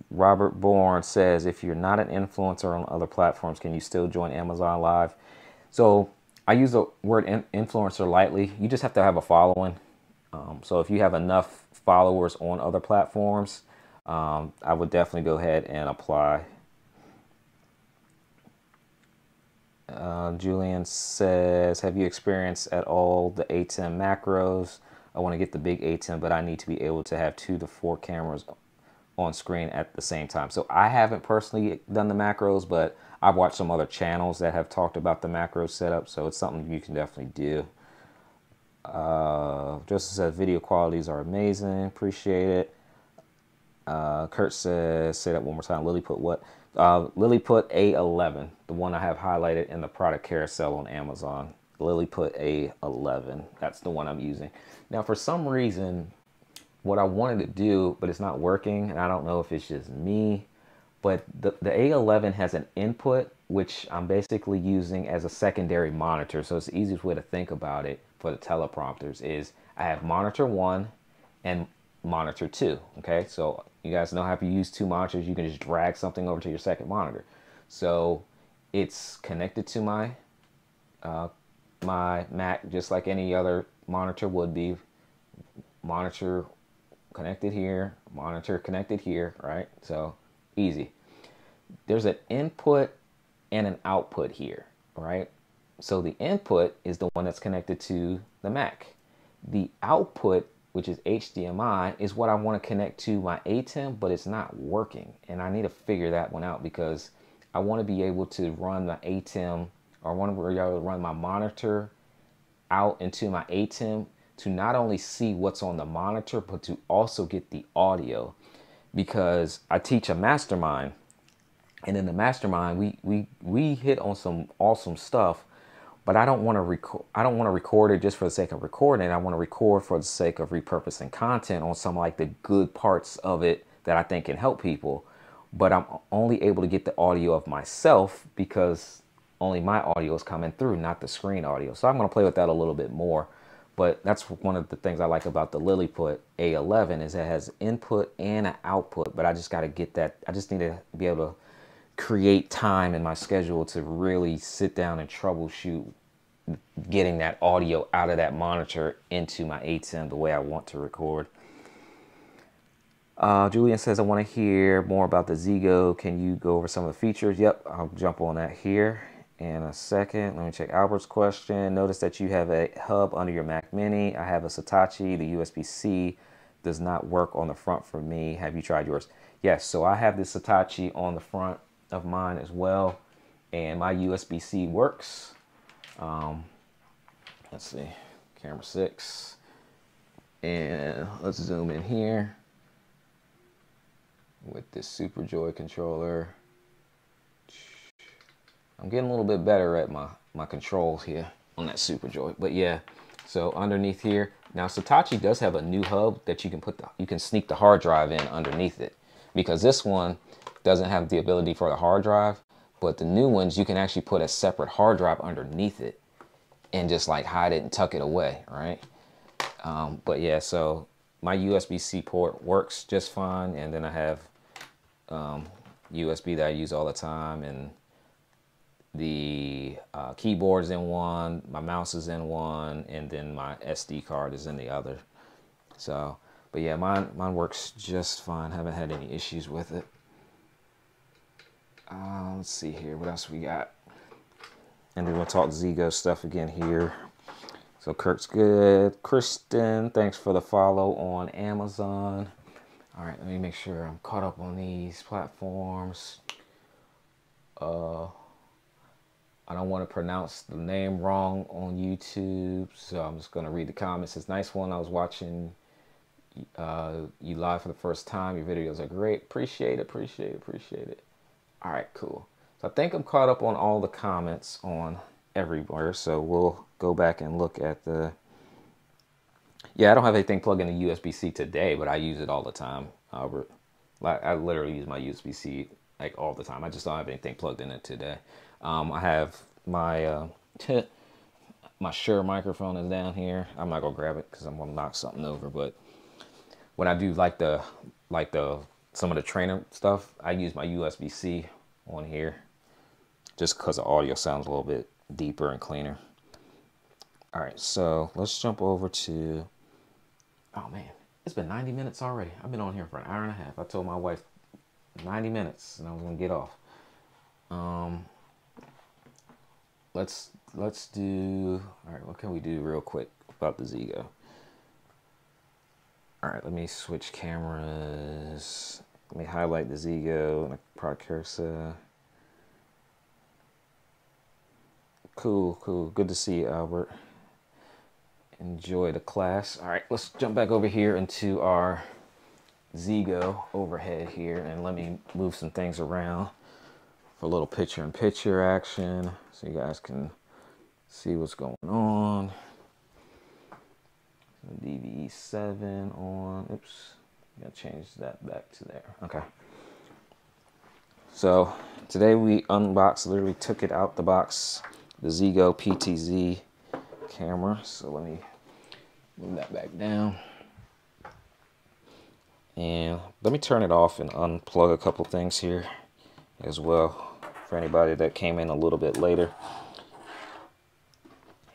Robert Bourne says, if you're not an influencer on other platforms, can you still join Amazon Live? So I use the word in influencer lightly. You just have to have a following. Um, so if you have enough followers on other platforms, um, I would definitely go ahead and apply. Uh, Julian says, have you experienced at all the ATEM macros? I want to get the big ATEM, but I need to be able to have two to four cameras on screen at the same time. So I haven't personally done the macros, but I've watched some other channels that have talked about the macro setup. So it's something you can definitely do. Uh, Joseph says video qualities are amazing. Appreciate it. Uh, Kurt says, say that one more time. Lilliput what? Uh, Lilliput A11, the one I have highlighted in the product carousel on Amazon. Lilliput A11. That's the one I'm using. Now, for some reason, what I wanted to do, but it's not working, and I don't know if it's just me, but the, the A11 has an input, which I'm basically using as a secondary monitor. So it's the easiest way to think about it for the teleprompters is I have monitor one and monitor two. Okay, so you guys know how if you use two monitors, you can just drag something over to your second monitor. So it's connected to my uh, my Mac just like any other monitor would be. Monitor connected here, monitor connected here, right? So easy. There's an input and an output here, right? So the input is the one that's connected to the Mac. The output which is HDMI, is what I want to connect to my ATEM, but it's not working. And I need to figure that one out because I want to be able to run my ATEM or I want to be able to run my monitor out into my ATEM to not only see what's on the monitor, but to also get the audio. Because I teach a mastermind, and in the mastermind, we we we hit on some awesome stuff but I don't want to record. I don't want to record it just for the sake of recording. I want to record for the sake of repurposing content on some like the good parts of it that I think can help people. But I'm only able to get the audio of myself because only my audio is coming through, not the screen audio. So I'm going to play with that a little bit more. But that's one of the things I like about the Lilliput A11 is it has input and an output. But I just got to get that. I just need to be able to create time in my schedule to really sit down and troubleshoot getting that audio out of that monitor into my ATEM the way I want to record. Uh, Julian says, I want to hear more about the ZEEGOO. Can you go over some of the features? Yep, I'll jump on that here in a second. Let me check Albert's question. Notice that you have a hub under your Mac Mini. I have a Satechi. The USB-C does not work on the front for me. Have you tried yours? Yes, so I have the Satechi on the front of mine as well. And my USB-C works. Um, let's see, camera six. And let's zoom in here with this SuperJoy controller. I'm getting a little bit better at my, my controls here on that SuperJoy. But yeah, so underneath here, now Satechi does have a new hub that you can put, the, you can sneak the hard drive in underneath it. Because this one doesn't have the ability for the hard drive. But the new ones, you can actually put a separate hard drive underneath it and just like hide it and tuck it away, right? Um, but yeah, so my USB-C port works just fine. And then I have um, USB that I use all the time and the uh, keyboard is in one, my mouse is in one, and then my SD card is in the other. So, but yeah, mine, mine works just fine. Haven't had any issues with it. Uh, let's see here. What else we got? And then we'll talk ZEEGOO stuff again here. So Kirk's good. Kristen, thanks for the follow on Amazon. All right, let me make sure I'm caught up on these platforms. Uh, I don't want to pronounce the name wrong on YouTube, so I'm just going to read the comments. It's nice one. I was watching uh, you live for the first time. Your videos are great. Appreciate it, appreciate it, appreciate it. All right, cool. So I think I'm caught up on all the comments on everywhere. So we'll go back and look at the. Yeah, I don't have anything plugged into USB-C today, but I use it all the time, Albert. Like I literally use my USB-C like all the time. I just don't have anything plugged in it today. Um, I have my uh, my Shure microphone is down here. I'm not gonna grab it because I'm gonna knock something over. But when I do like the like the some of the trainer stuff, I use my USB-C on here just because the audio sounds a little bit deeper and cleaner. All right, so let's jump over to, oh man, it's been 90 minutes already. I've been on here for an hour and a half. I told my wife 90 minutes and I was gonna get off. Um, let's let's do all right what can we do real quick about the ZEEGOO all right let me switch cameras. Let me highlight the ZEEGOO and the product cool cool. Good to see you Albert. Enjoy the class. All right let's jump back over here into our ZEEGOO overhead here and let me move some things around for a little picture in picture action so you guys can see what's going on. DVE7 on, oops, gotta change that back to there. Okay. So today we unboxed, literally took it out the box, the ZEEGOO PTZ camera. So let me move that back down. And let me turn it off and unplug a couple things here as well for anybody that came in a little bit later.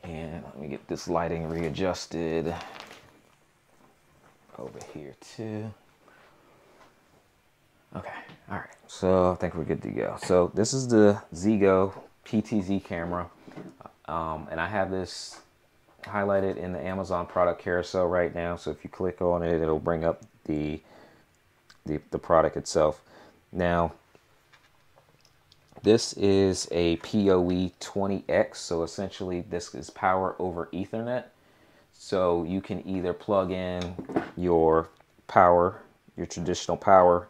And let me get this lighting readjusted over here too. Okay, all right, so I think we're good to go. So this is the ZEEGOO PTZ camera. Um, and I have this highlighted in the Amazon product carousel right now. So if you click on it, it'll bring up the, the, the product itself. Now, this is a PoE 20X, so essentially this is power over Ethernet. So you can either plug in your power, your traditional power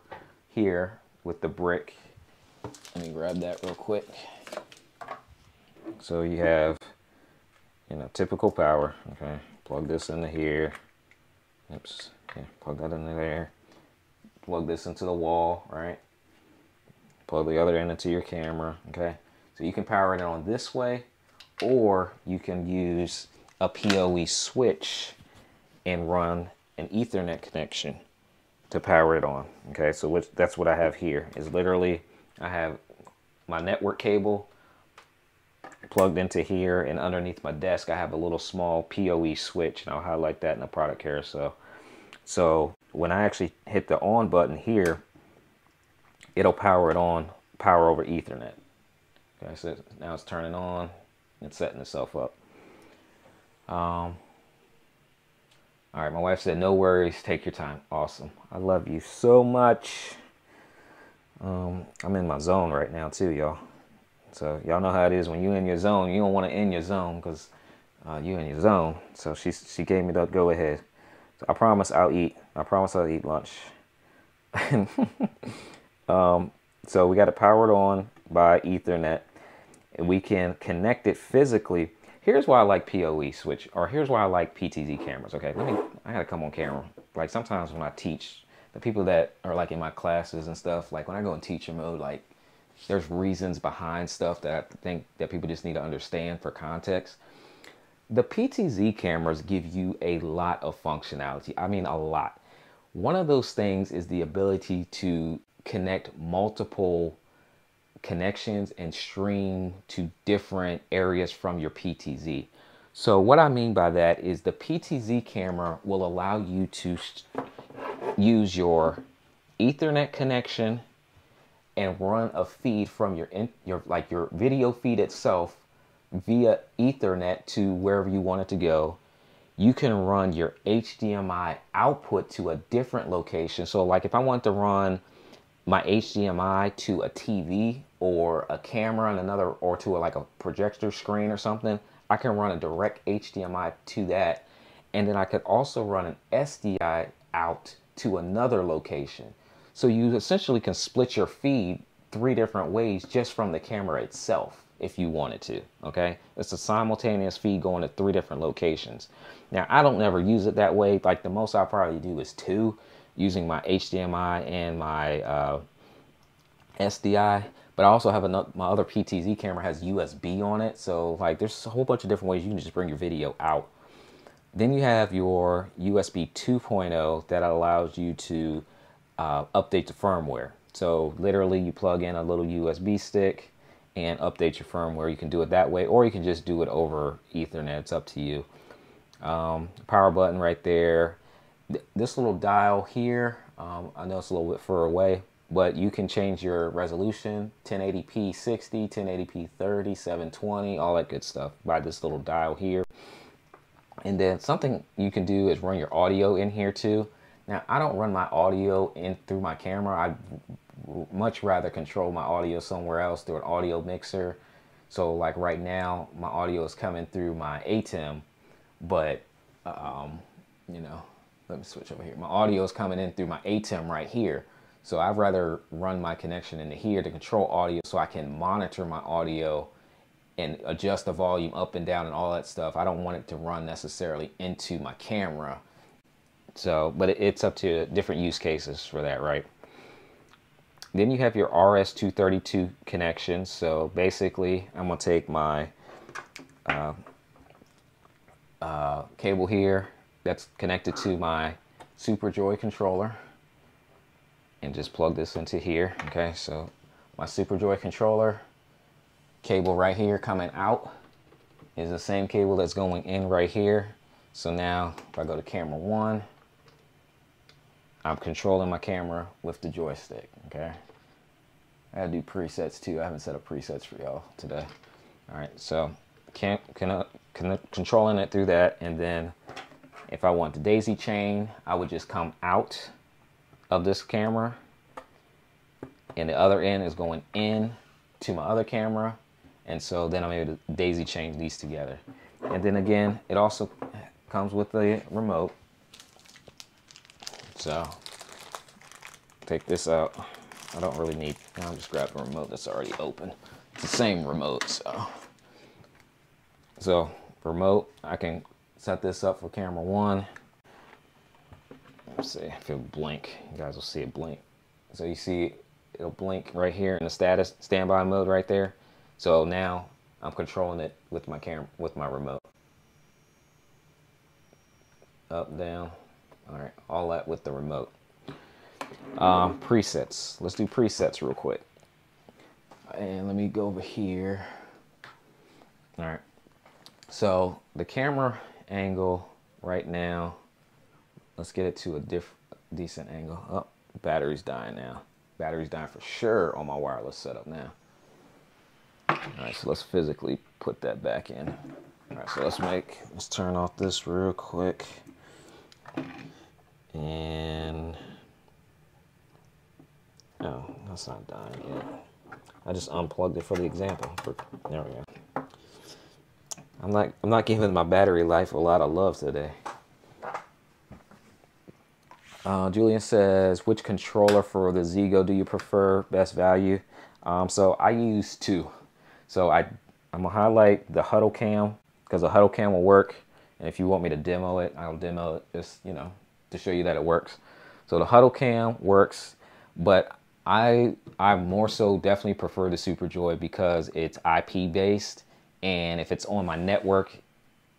here with the brick. Let me grab that real quick. So you have, you know, typical power, okay? Plug this into here. Oops, okay, plug that into there. Plug this into the wall, right? Plug the other end into your camera, okay? So you can power it on this way, or you can use a PoE switch and run an ethernet connection to power it on, okay? So which, that's what I have here, is literally, I have my network cable plugged into here, and underneath my desk, I have a little small PoE switch, and I'll highlight that in the product carousel. So when I actually hit the on button here, it'll power it on, power over Ethernet. Okay, so now it's turning on and setting itself up. Um, all right, my wife said, no worries, take your time. Awesome. I love you so much. Um, I'm in my zone right now too, y'all. So y'all know how it is when you're in your zone, you don't want to end your zone because uh, you in your zone. So she, she gave me the go ahead. So I promise I'll eat. I promise I'll eat lunch. Um, so we got it powered on by Ethernet. And we can connect it physically. Here's why I like PoE switch, or here's why I like PTZ cameras. Okay, let me, I gotta come on camera. Like sometimes when I teach, the people that are like in my classes and stuff, like when I go in teacher mode, like there's reasons behind stuff that I think that people just need to understand for context. The PTZ cameras give you a lot of functionality. I mean, a lot. One of those things is the ability to connect multiple connections and stream to different areas from your PTZ. So what I mean by that is the PTZ camera will allow you to use your ethernet connection and run a feed from your your like your video feed itself via ethernet to wherever you want it to go. You can run your HDMI output to a different location. So like if I want to run my HDMI to a TV or a camera and another or to a, like a projector screen or something, I can run a direct HDMI to that. And then I could also run an SDI out to another location. So you essentially can split your feed three different ways just from the camera itself if you wanted to, okay? It's a simultaneous feed going to three different locations. Now, I don't ever use it that way. Like the most I'll probably do is two using my HDMI and my uh, SDI. But I also have another, my other PTZ camera has USB on it. So like there's a whole bunch of different ways you can just bring your video out. Then you have your USB 2.0 that allows you to uh, update the firmware. So literally you plug in a little USB stick and update your firmware. You can do it that way, or you can just do it over ethernet. It's up to you. Um, power button right there. This little dial here, um, I know it's a little bit further away, but you can change your resolution 1080p 60 1080p 30 720 all that good stuff by this little dial here. And then something you can do is run your audio in here too. Now i don't run my audio in through my camera. I'd much rather control my audio somewhere else through an audio mixer. So like right now my audio is coming through my ATEM but um, you know let me switch over here my audio is coming in through my ATEM right here so I'd rather run my connection into here to control audio so I can monitor my audio and adjust the volume up and down and all that stuff. I don't want it to run necessarily into my camera. So, but it's up to different use cases for that, right? Then you have your RS-232 connection. So basically, I'm gonna take my uh, uh, cable here that's connected to my SuperJoy controller and just plug this into here. Okay, so my SuperJoy controller cable right here coming out is the same cable that's going in right here. So now if I go to camera one, I'm controlling my camera with the joystick, okay? I gotta do presets too. I haven't set up presets for y'all today. All right, so can, can, uh, can, controlling it through that. And then if I want the daisy chain, I would just come out of this camera and the other end is going in to my other camera and so then I'm able to daisy chain these together. And then again it also comes with the remote. So take this out. I don't really need I'll just grab the remote that's already open. It's the same remote so. So remote I can set this up for camera one Let's see if it'll blink. You guys will see it blink. So you see it'll blink right here in the status standby mode right there. So now I'm controlling it with my camera with my remote. Up, down. All right, all that with the remote. Um, presets. Let's do presets real quick. And let me go over here. All right. So the camera angle right now Let's get it to a diff decent angle. Oh, battery's dying now. Battery's dying for sure on my wireless setup now. All right, so let's physically put that back in. All right, so let's make, let's turn off this real quick. And, oh, that's not dying yet. I just unplugged it for the example. There we go. I'm not, I'm not giving my battery life a lot of love today. Uh, Julian says, which controller for the ZEEGOO do you prefer? Best value? Um, so I use two. So I, I'm gonna highlight the Huddle Cam because the Huddle Cam will work. And if you want me to demo it, I'll demo it just, you know, to show you that it works. So the Huddle Cam works, but I, I more so definitely prefer the SuperJoy because it's IP based. And if it's on my network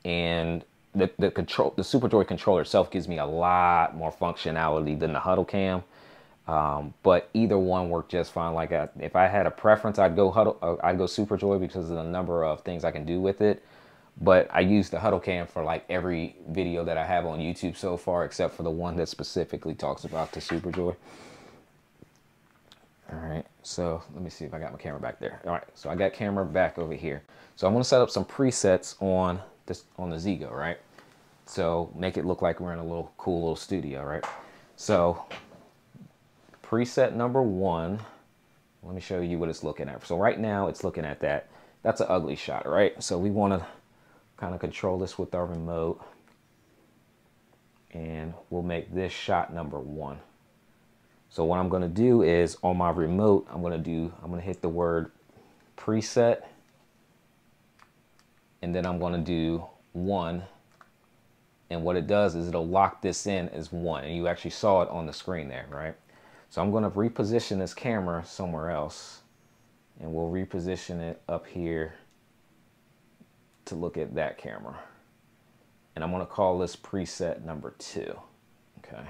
and the, the control the SuperJoy controller itself gives me a lot more functionality than the Huddle Cam. Um, but either one worked just fine. Like I, if I had a preference, I'd go Huddle, uh, I'd go SuperJoy because of the number of things I can do with it. But I use the Huddle Cam for like every video that I have on YouTube so far, except for the one that specifically talks about the SuperJoy. All right, so let me see if I got my camera back there. All right, so I got camera back over here. So I'm gonna set up some presets on this on the ZEEGOO, right? So make it look like we're in a little cool little studio, right? So preset number one, let me show you what it's looking at. So right now it's looking at that. That's an ugly shot, right? So we want to kind of control this with our remote. And we'll make this shot number one. So what I'm going to do is on my remote, I'm going to do, I'm to hit the word preset. And then I'm going to do one and what it does is it'll lock this in as one. And you actually saw it on the screen there, right? So I'm going to reposition this camera somewhere else. and we'll reposition it up here to look at that camera. And I'm gonna call this preset number two, okay?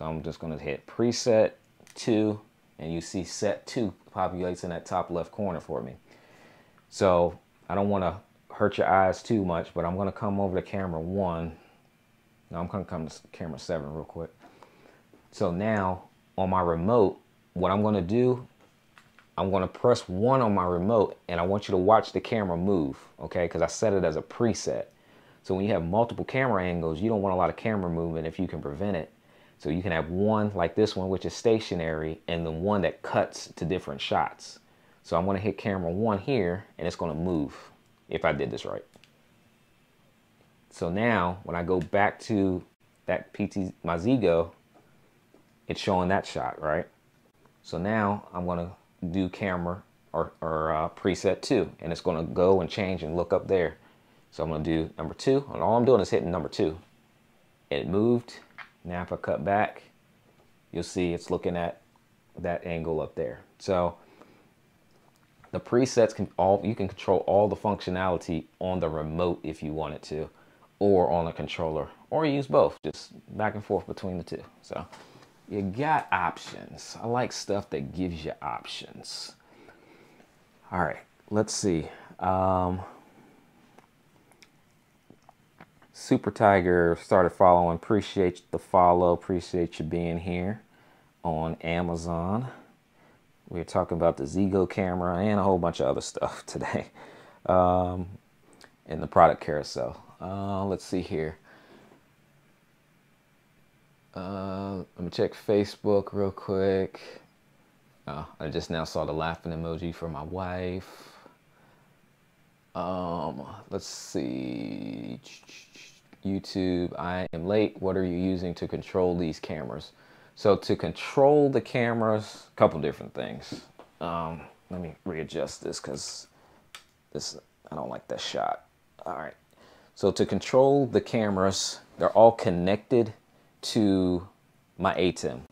So I'm just gonna hit preset two, and you see set two populates in that top left corner for me. So I don't wanna hurt your eyes too much, but I'm gonna come over to camera one. Now I'm gonna come to camera seven real quick. So now on my remote, what I'm gonna do I'm going to press one on my remote and I want you to watch the camera move, okay? Because I set it as a preset. So when you have multiple camera angles, you don't want a lot of camera movement if you can prevent it. So you can have one like this one, which is stationary, and the one that cuts to different shots. So I'm to hit camera one here and it's going to move if I did this right. So now when I go back to that PT, my ZEEGOO, it's showing that shot, right? So now I'm going to do camera or, or uh, preset two and it's going to go and change and look up there. So I'm to do number two and all I'm doing is hitting number two. and It moved. Now if I cut back, you'll see it's looking at that angle up there. So the presets can all, you can control all the functionality on the remote if you wanted to, or on the controller, or use both, just back and forth between the two. So you got options. I like stuff that gives you options. All right, let's see. Um, Super Tiger started following. Appreciate the follow. Appreciate you being here on Amazon. We are talking about the ZEEGOO camera and a whole bunch of other stuff today um, in the product carousel. Uh, let's see here. Uh, let me check Facebook real quick. Oh, I just now saw the laughing emoji for my wife. Um, let's see. YouTube, I am late. What are you using to control these cameras? So to control the cameras, a couple different things. Um, let me readjust this because this I don't like that shot. All right. So to control the cameras, they're all connected to my ATEM.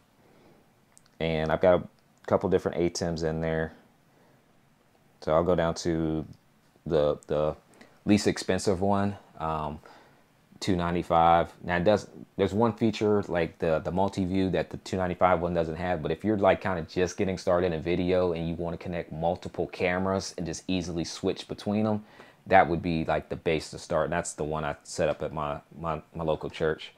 And I've got a couple different ATEMs in there. So I'll go down to the the least expensive one, um, 295. Now does there's one feature like the the multi-view that the 295 one doesn't have, but if you're like kind of just getting started in a video and you want to connect multiple cameras and just easily switch between them, that would be like the base to start. And that's the one I set up at my my, my local church.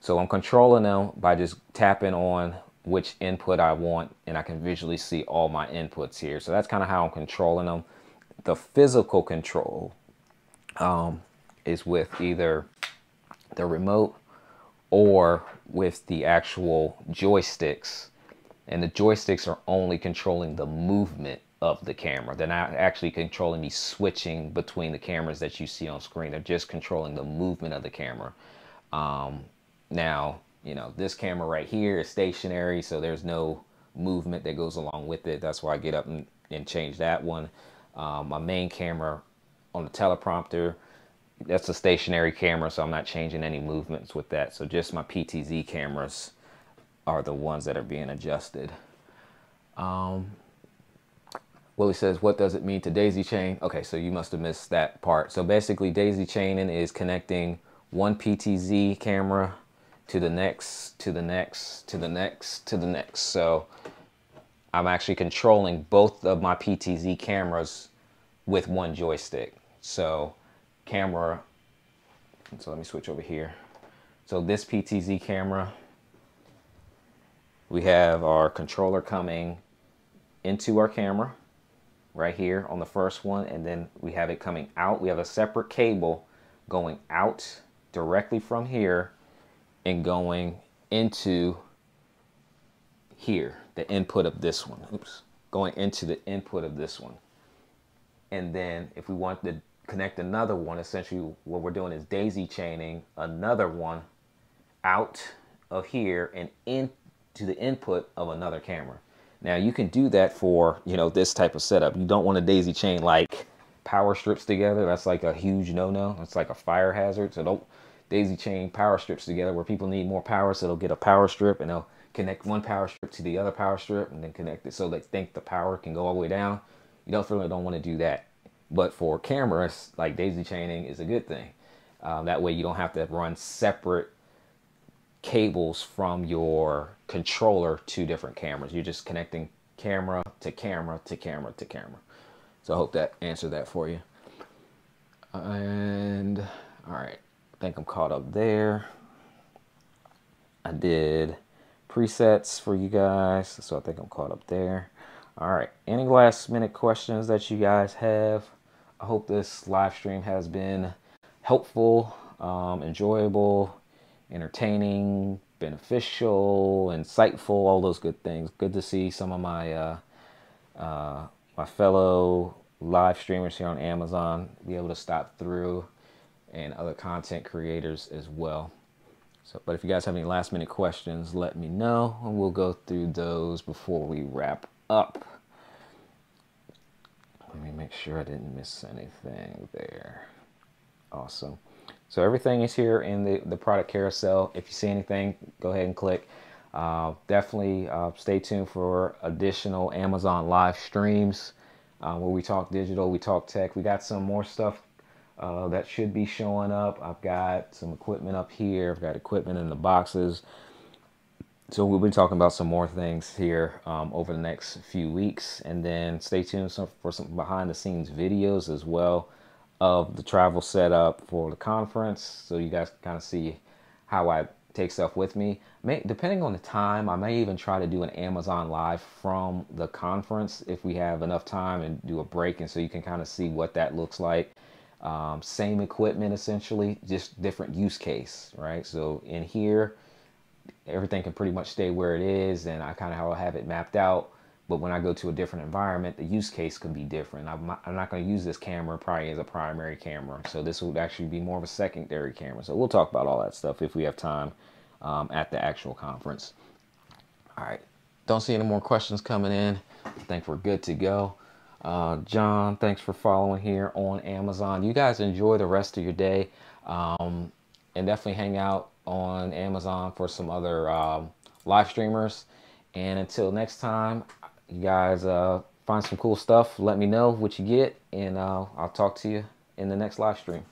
So I'm controlling them by just tapping on which input I want and I can visually see all my inputs here. So that's kind of how I'm controlling them. The physical control um, is with either the remote or with the actual joysticks. And the joysticks are only controlling the movement of the camera. They're not actually controlling the switching between the cameras that you see on screen. They're just controlling the movement of the camera. Um, now, you know, this camera right here is stationary, so there's no movement that goes along with it. That's why I get up and, and change that one. Um, my main camera on the teleprompter, that's a stationary camera, so I'm not changing any movements with that. So just my PTZ cameras are the ones that are being adjusted. Um, Willie says, what does it mean to daisy chain? Okay, so you must have missed that part. So basically daisy chaining is connecting one PTZ camera to the next, to the next, to the next, to the next. So I'm actually controlling both of my PTZ cameras with one joystick. So camera, so let me switch over here. So this PTZ camera, we have our controller coming into our camera right here on the first one and then we have it coming out. We have a separate cable going out directly from here and going into here, the input of this one. Oops, going into the input of this one. And then if we want to connect another one, essentially what we're doing is daisy chaining another one out of here and into the input of another camera. Now you can do that for, you know, this type of setup. You don't want to daisy chain like power strips together. That's like a huge no-no. It's like a fire hazard. So don't daisy chain power strips together where people need more power so they'll get a power strip and they'll connect one power strip to the other power strip and then connect it so they think the power can go all the way down. You definitely don't want to do that. But for cameras, like daisy chaining is a good thing. Um, that way you don't have to run separate cables from your controller to different cameras. You're just connecting camera to camera to camera to camera. So I hope that answered that for you. And all right, I think I'm caught up there. I did presets for you guys, so I think I'm caught up there. All right, any last minute questions that you guys have? I hope this live stream has been helpful, um, enjoyable, entertaining, beneficial, insightful, all those good things. Good to see some of my uh, uh, my fellow live streamers here on Amazon be able to stop through and other content creators as well. So, but if you guys have any last minute questions, let me know and we'll go through those before we wrap up. Let me make sure I didn't miss anything there. Awesome. So everything is here in the, the product carousel. If you see anything, go ahead and click. Uh, definitely uh, stay tuned for additional Amazon live streams uh, where we talk digital, we talk tech. We got some more stuff uh, that should be showing up. I've got some equipment up here. I've got equipment in the boxes. So we'll be talking about some more things here um, over the next few weeks. And then stay tuned for some behind the scenes videos as well of the travel setup for the conference. So you guys can kind of see how I take stuff with me. May, depending on the time, I may even try to do an Amazon live from the conference if we have enough time and do a break. And so you can kind of see what that looks like. Um, same equipment essentially, just different use case, right? So in here, everything can pretty much stay where it is and I kind of have it mapped out. But when I go to a different environment, the use case could be different. I'm not, not going to use this camera probably as a primary camera. So this would actually be more of a secondary camera. So we'll talk about all that stuff if we have time um, at the actual conference. All right. Don't see any more questions coming in. I think we're good to go. Uh, John, thanks for following here on Amazon. You guys enjoy the rest of your day um, and definitely hang out on Amazon for some other um, live streamers. And until next time, you guys uh, find some cool stuff. Let me know what you get, and uh, I'll talk to you in the next live stream.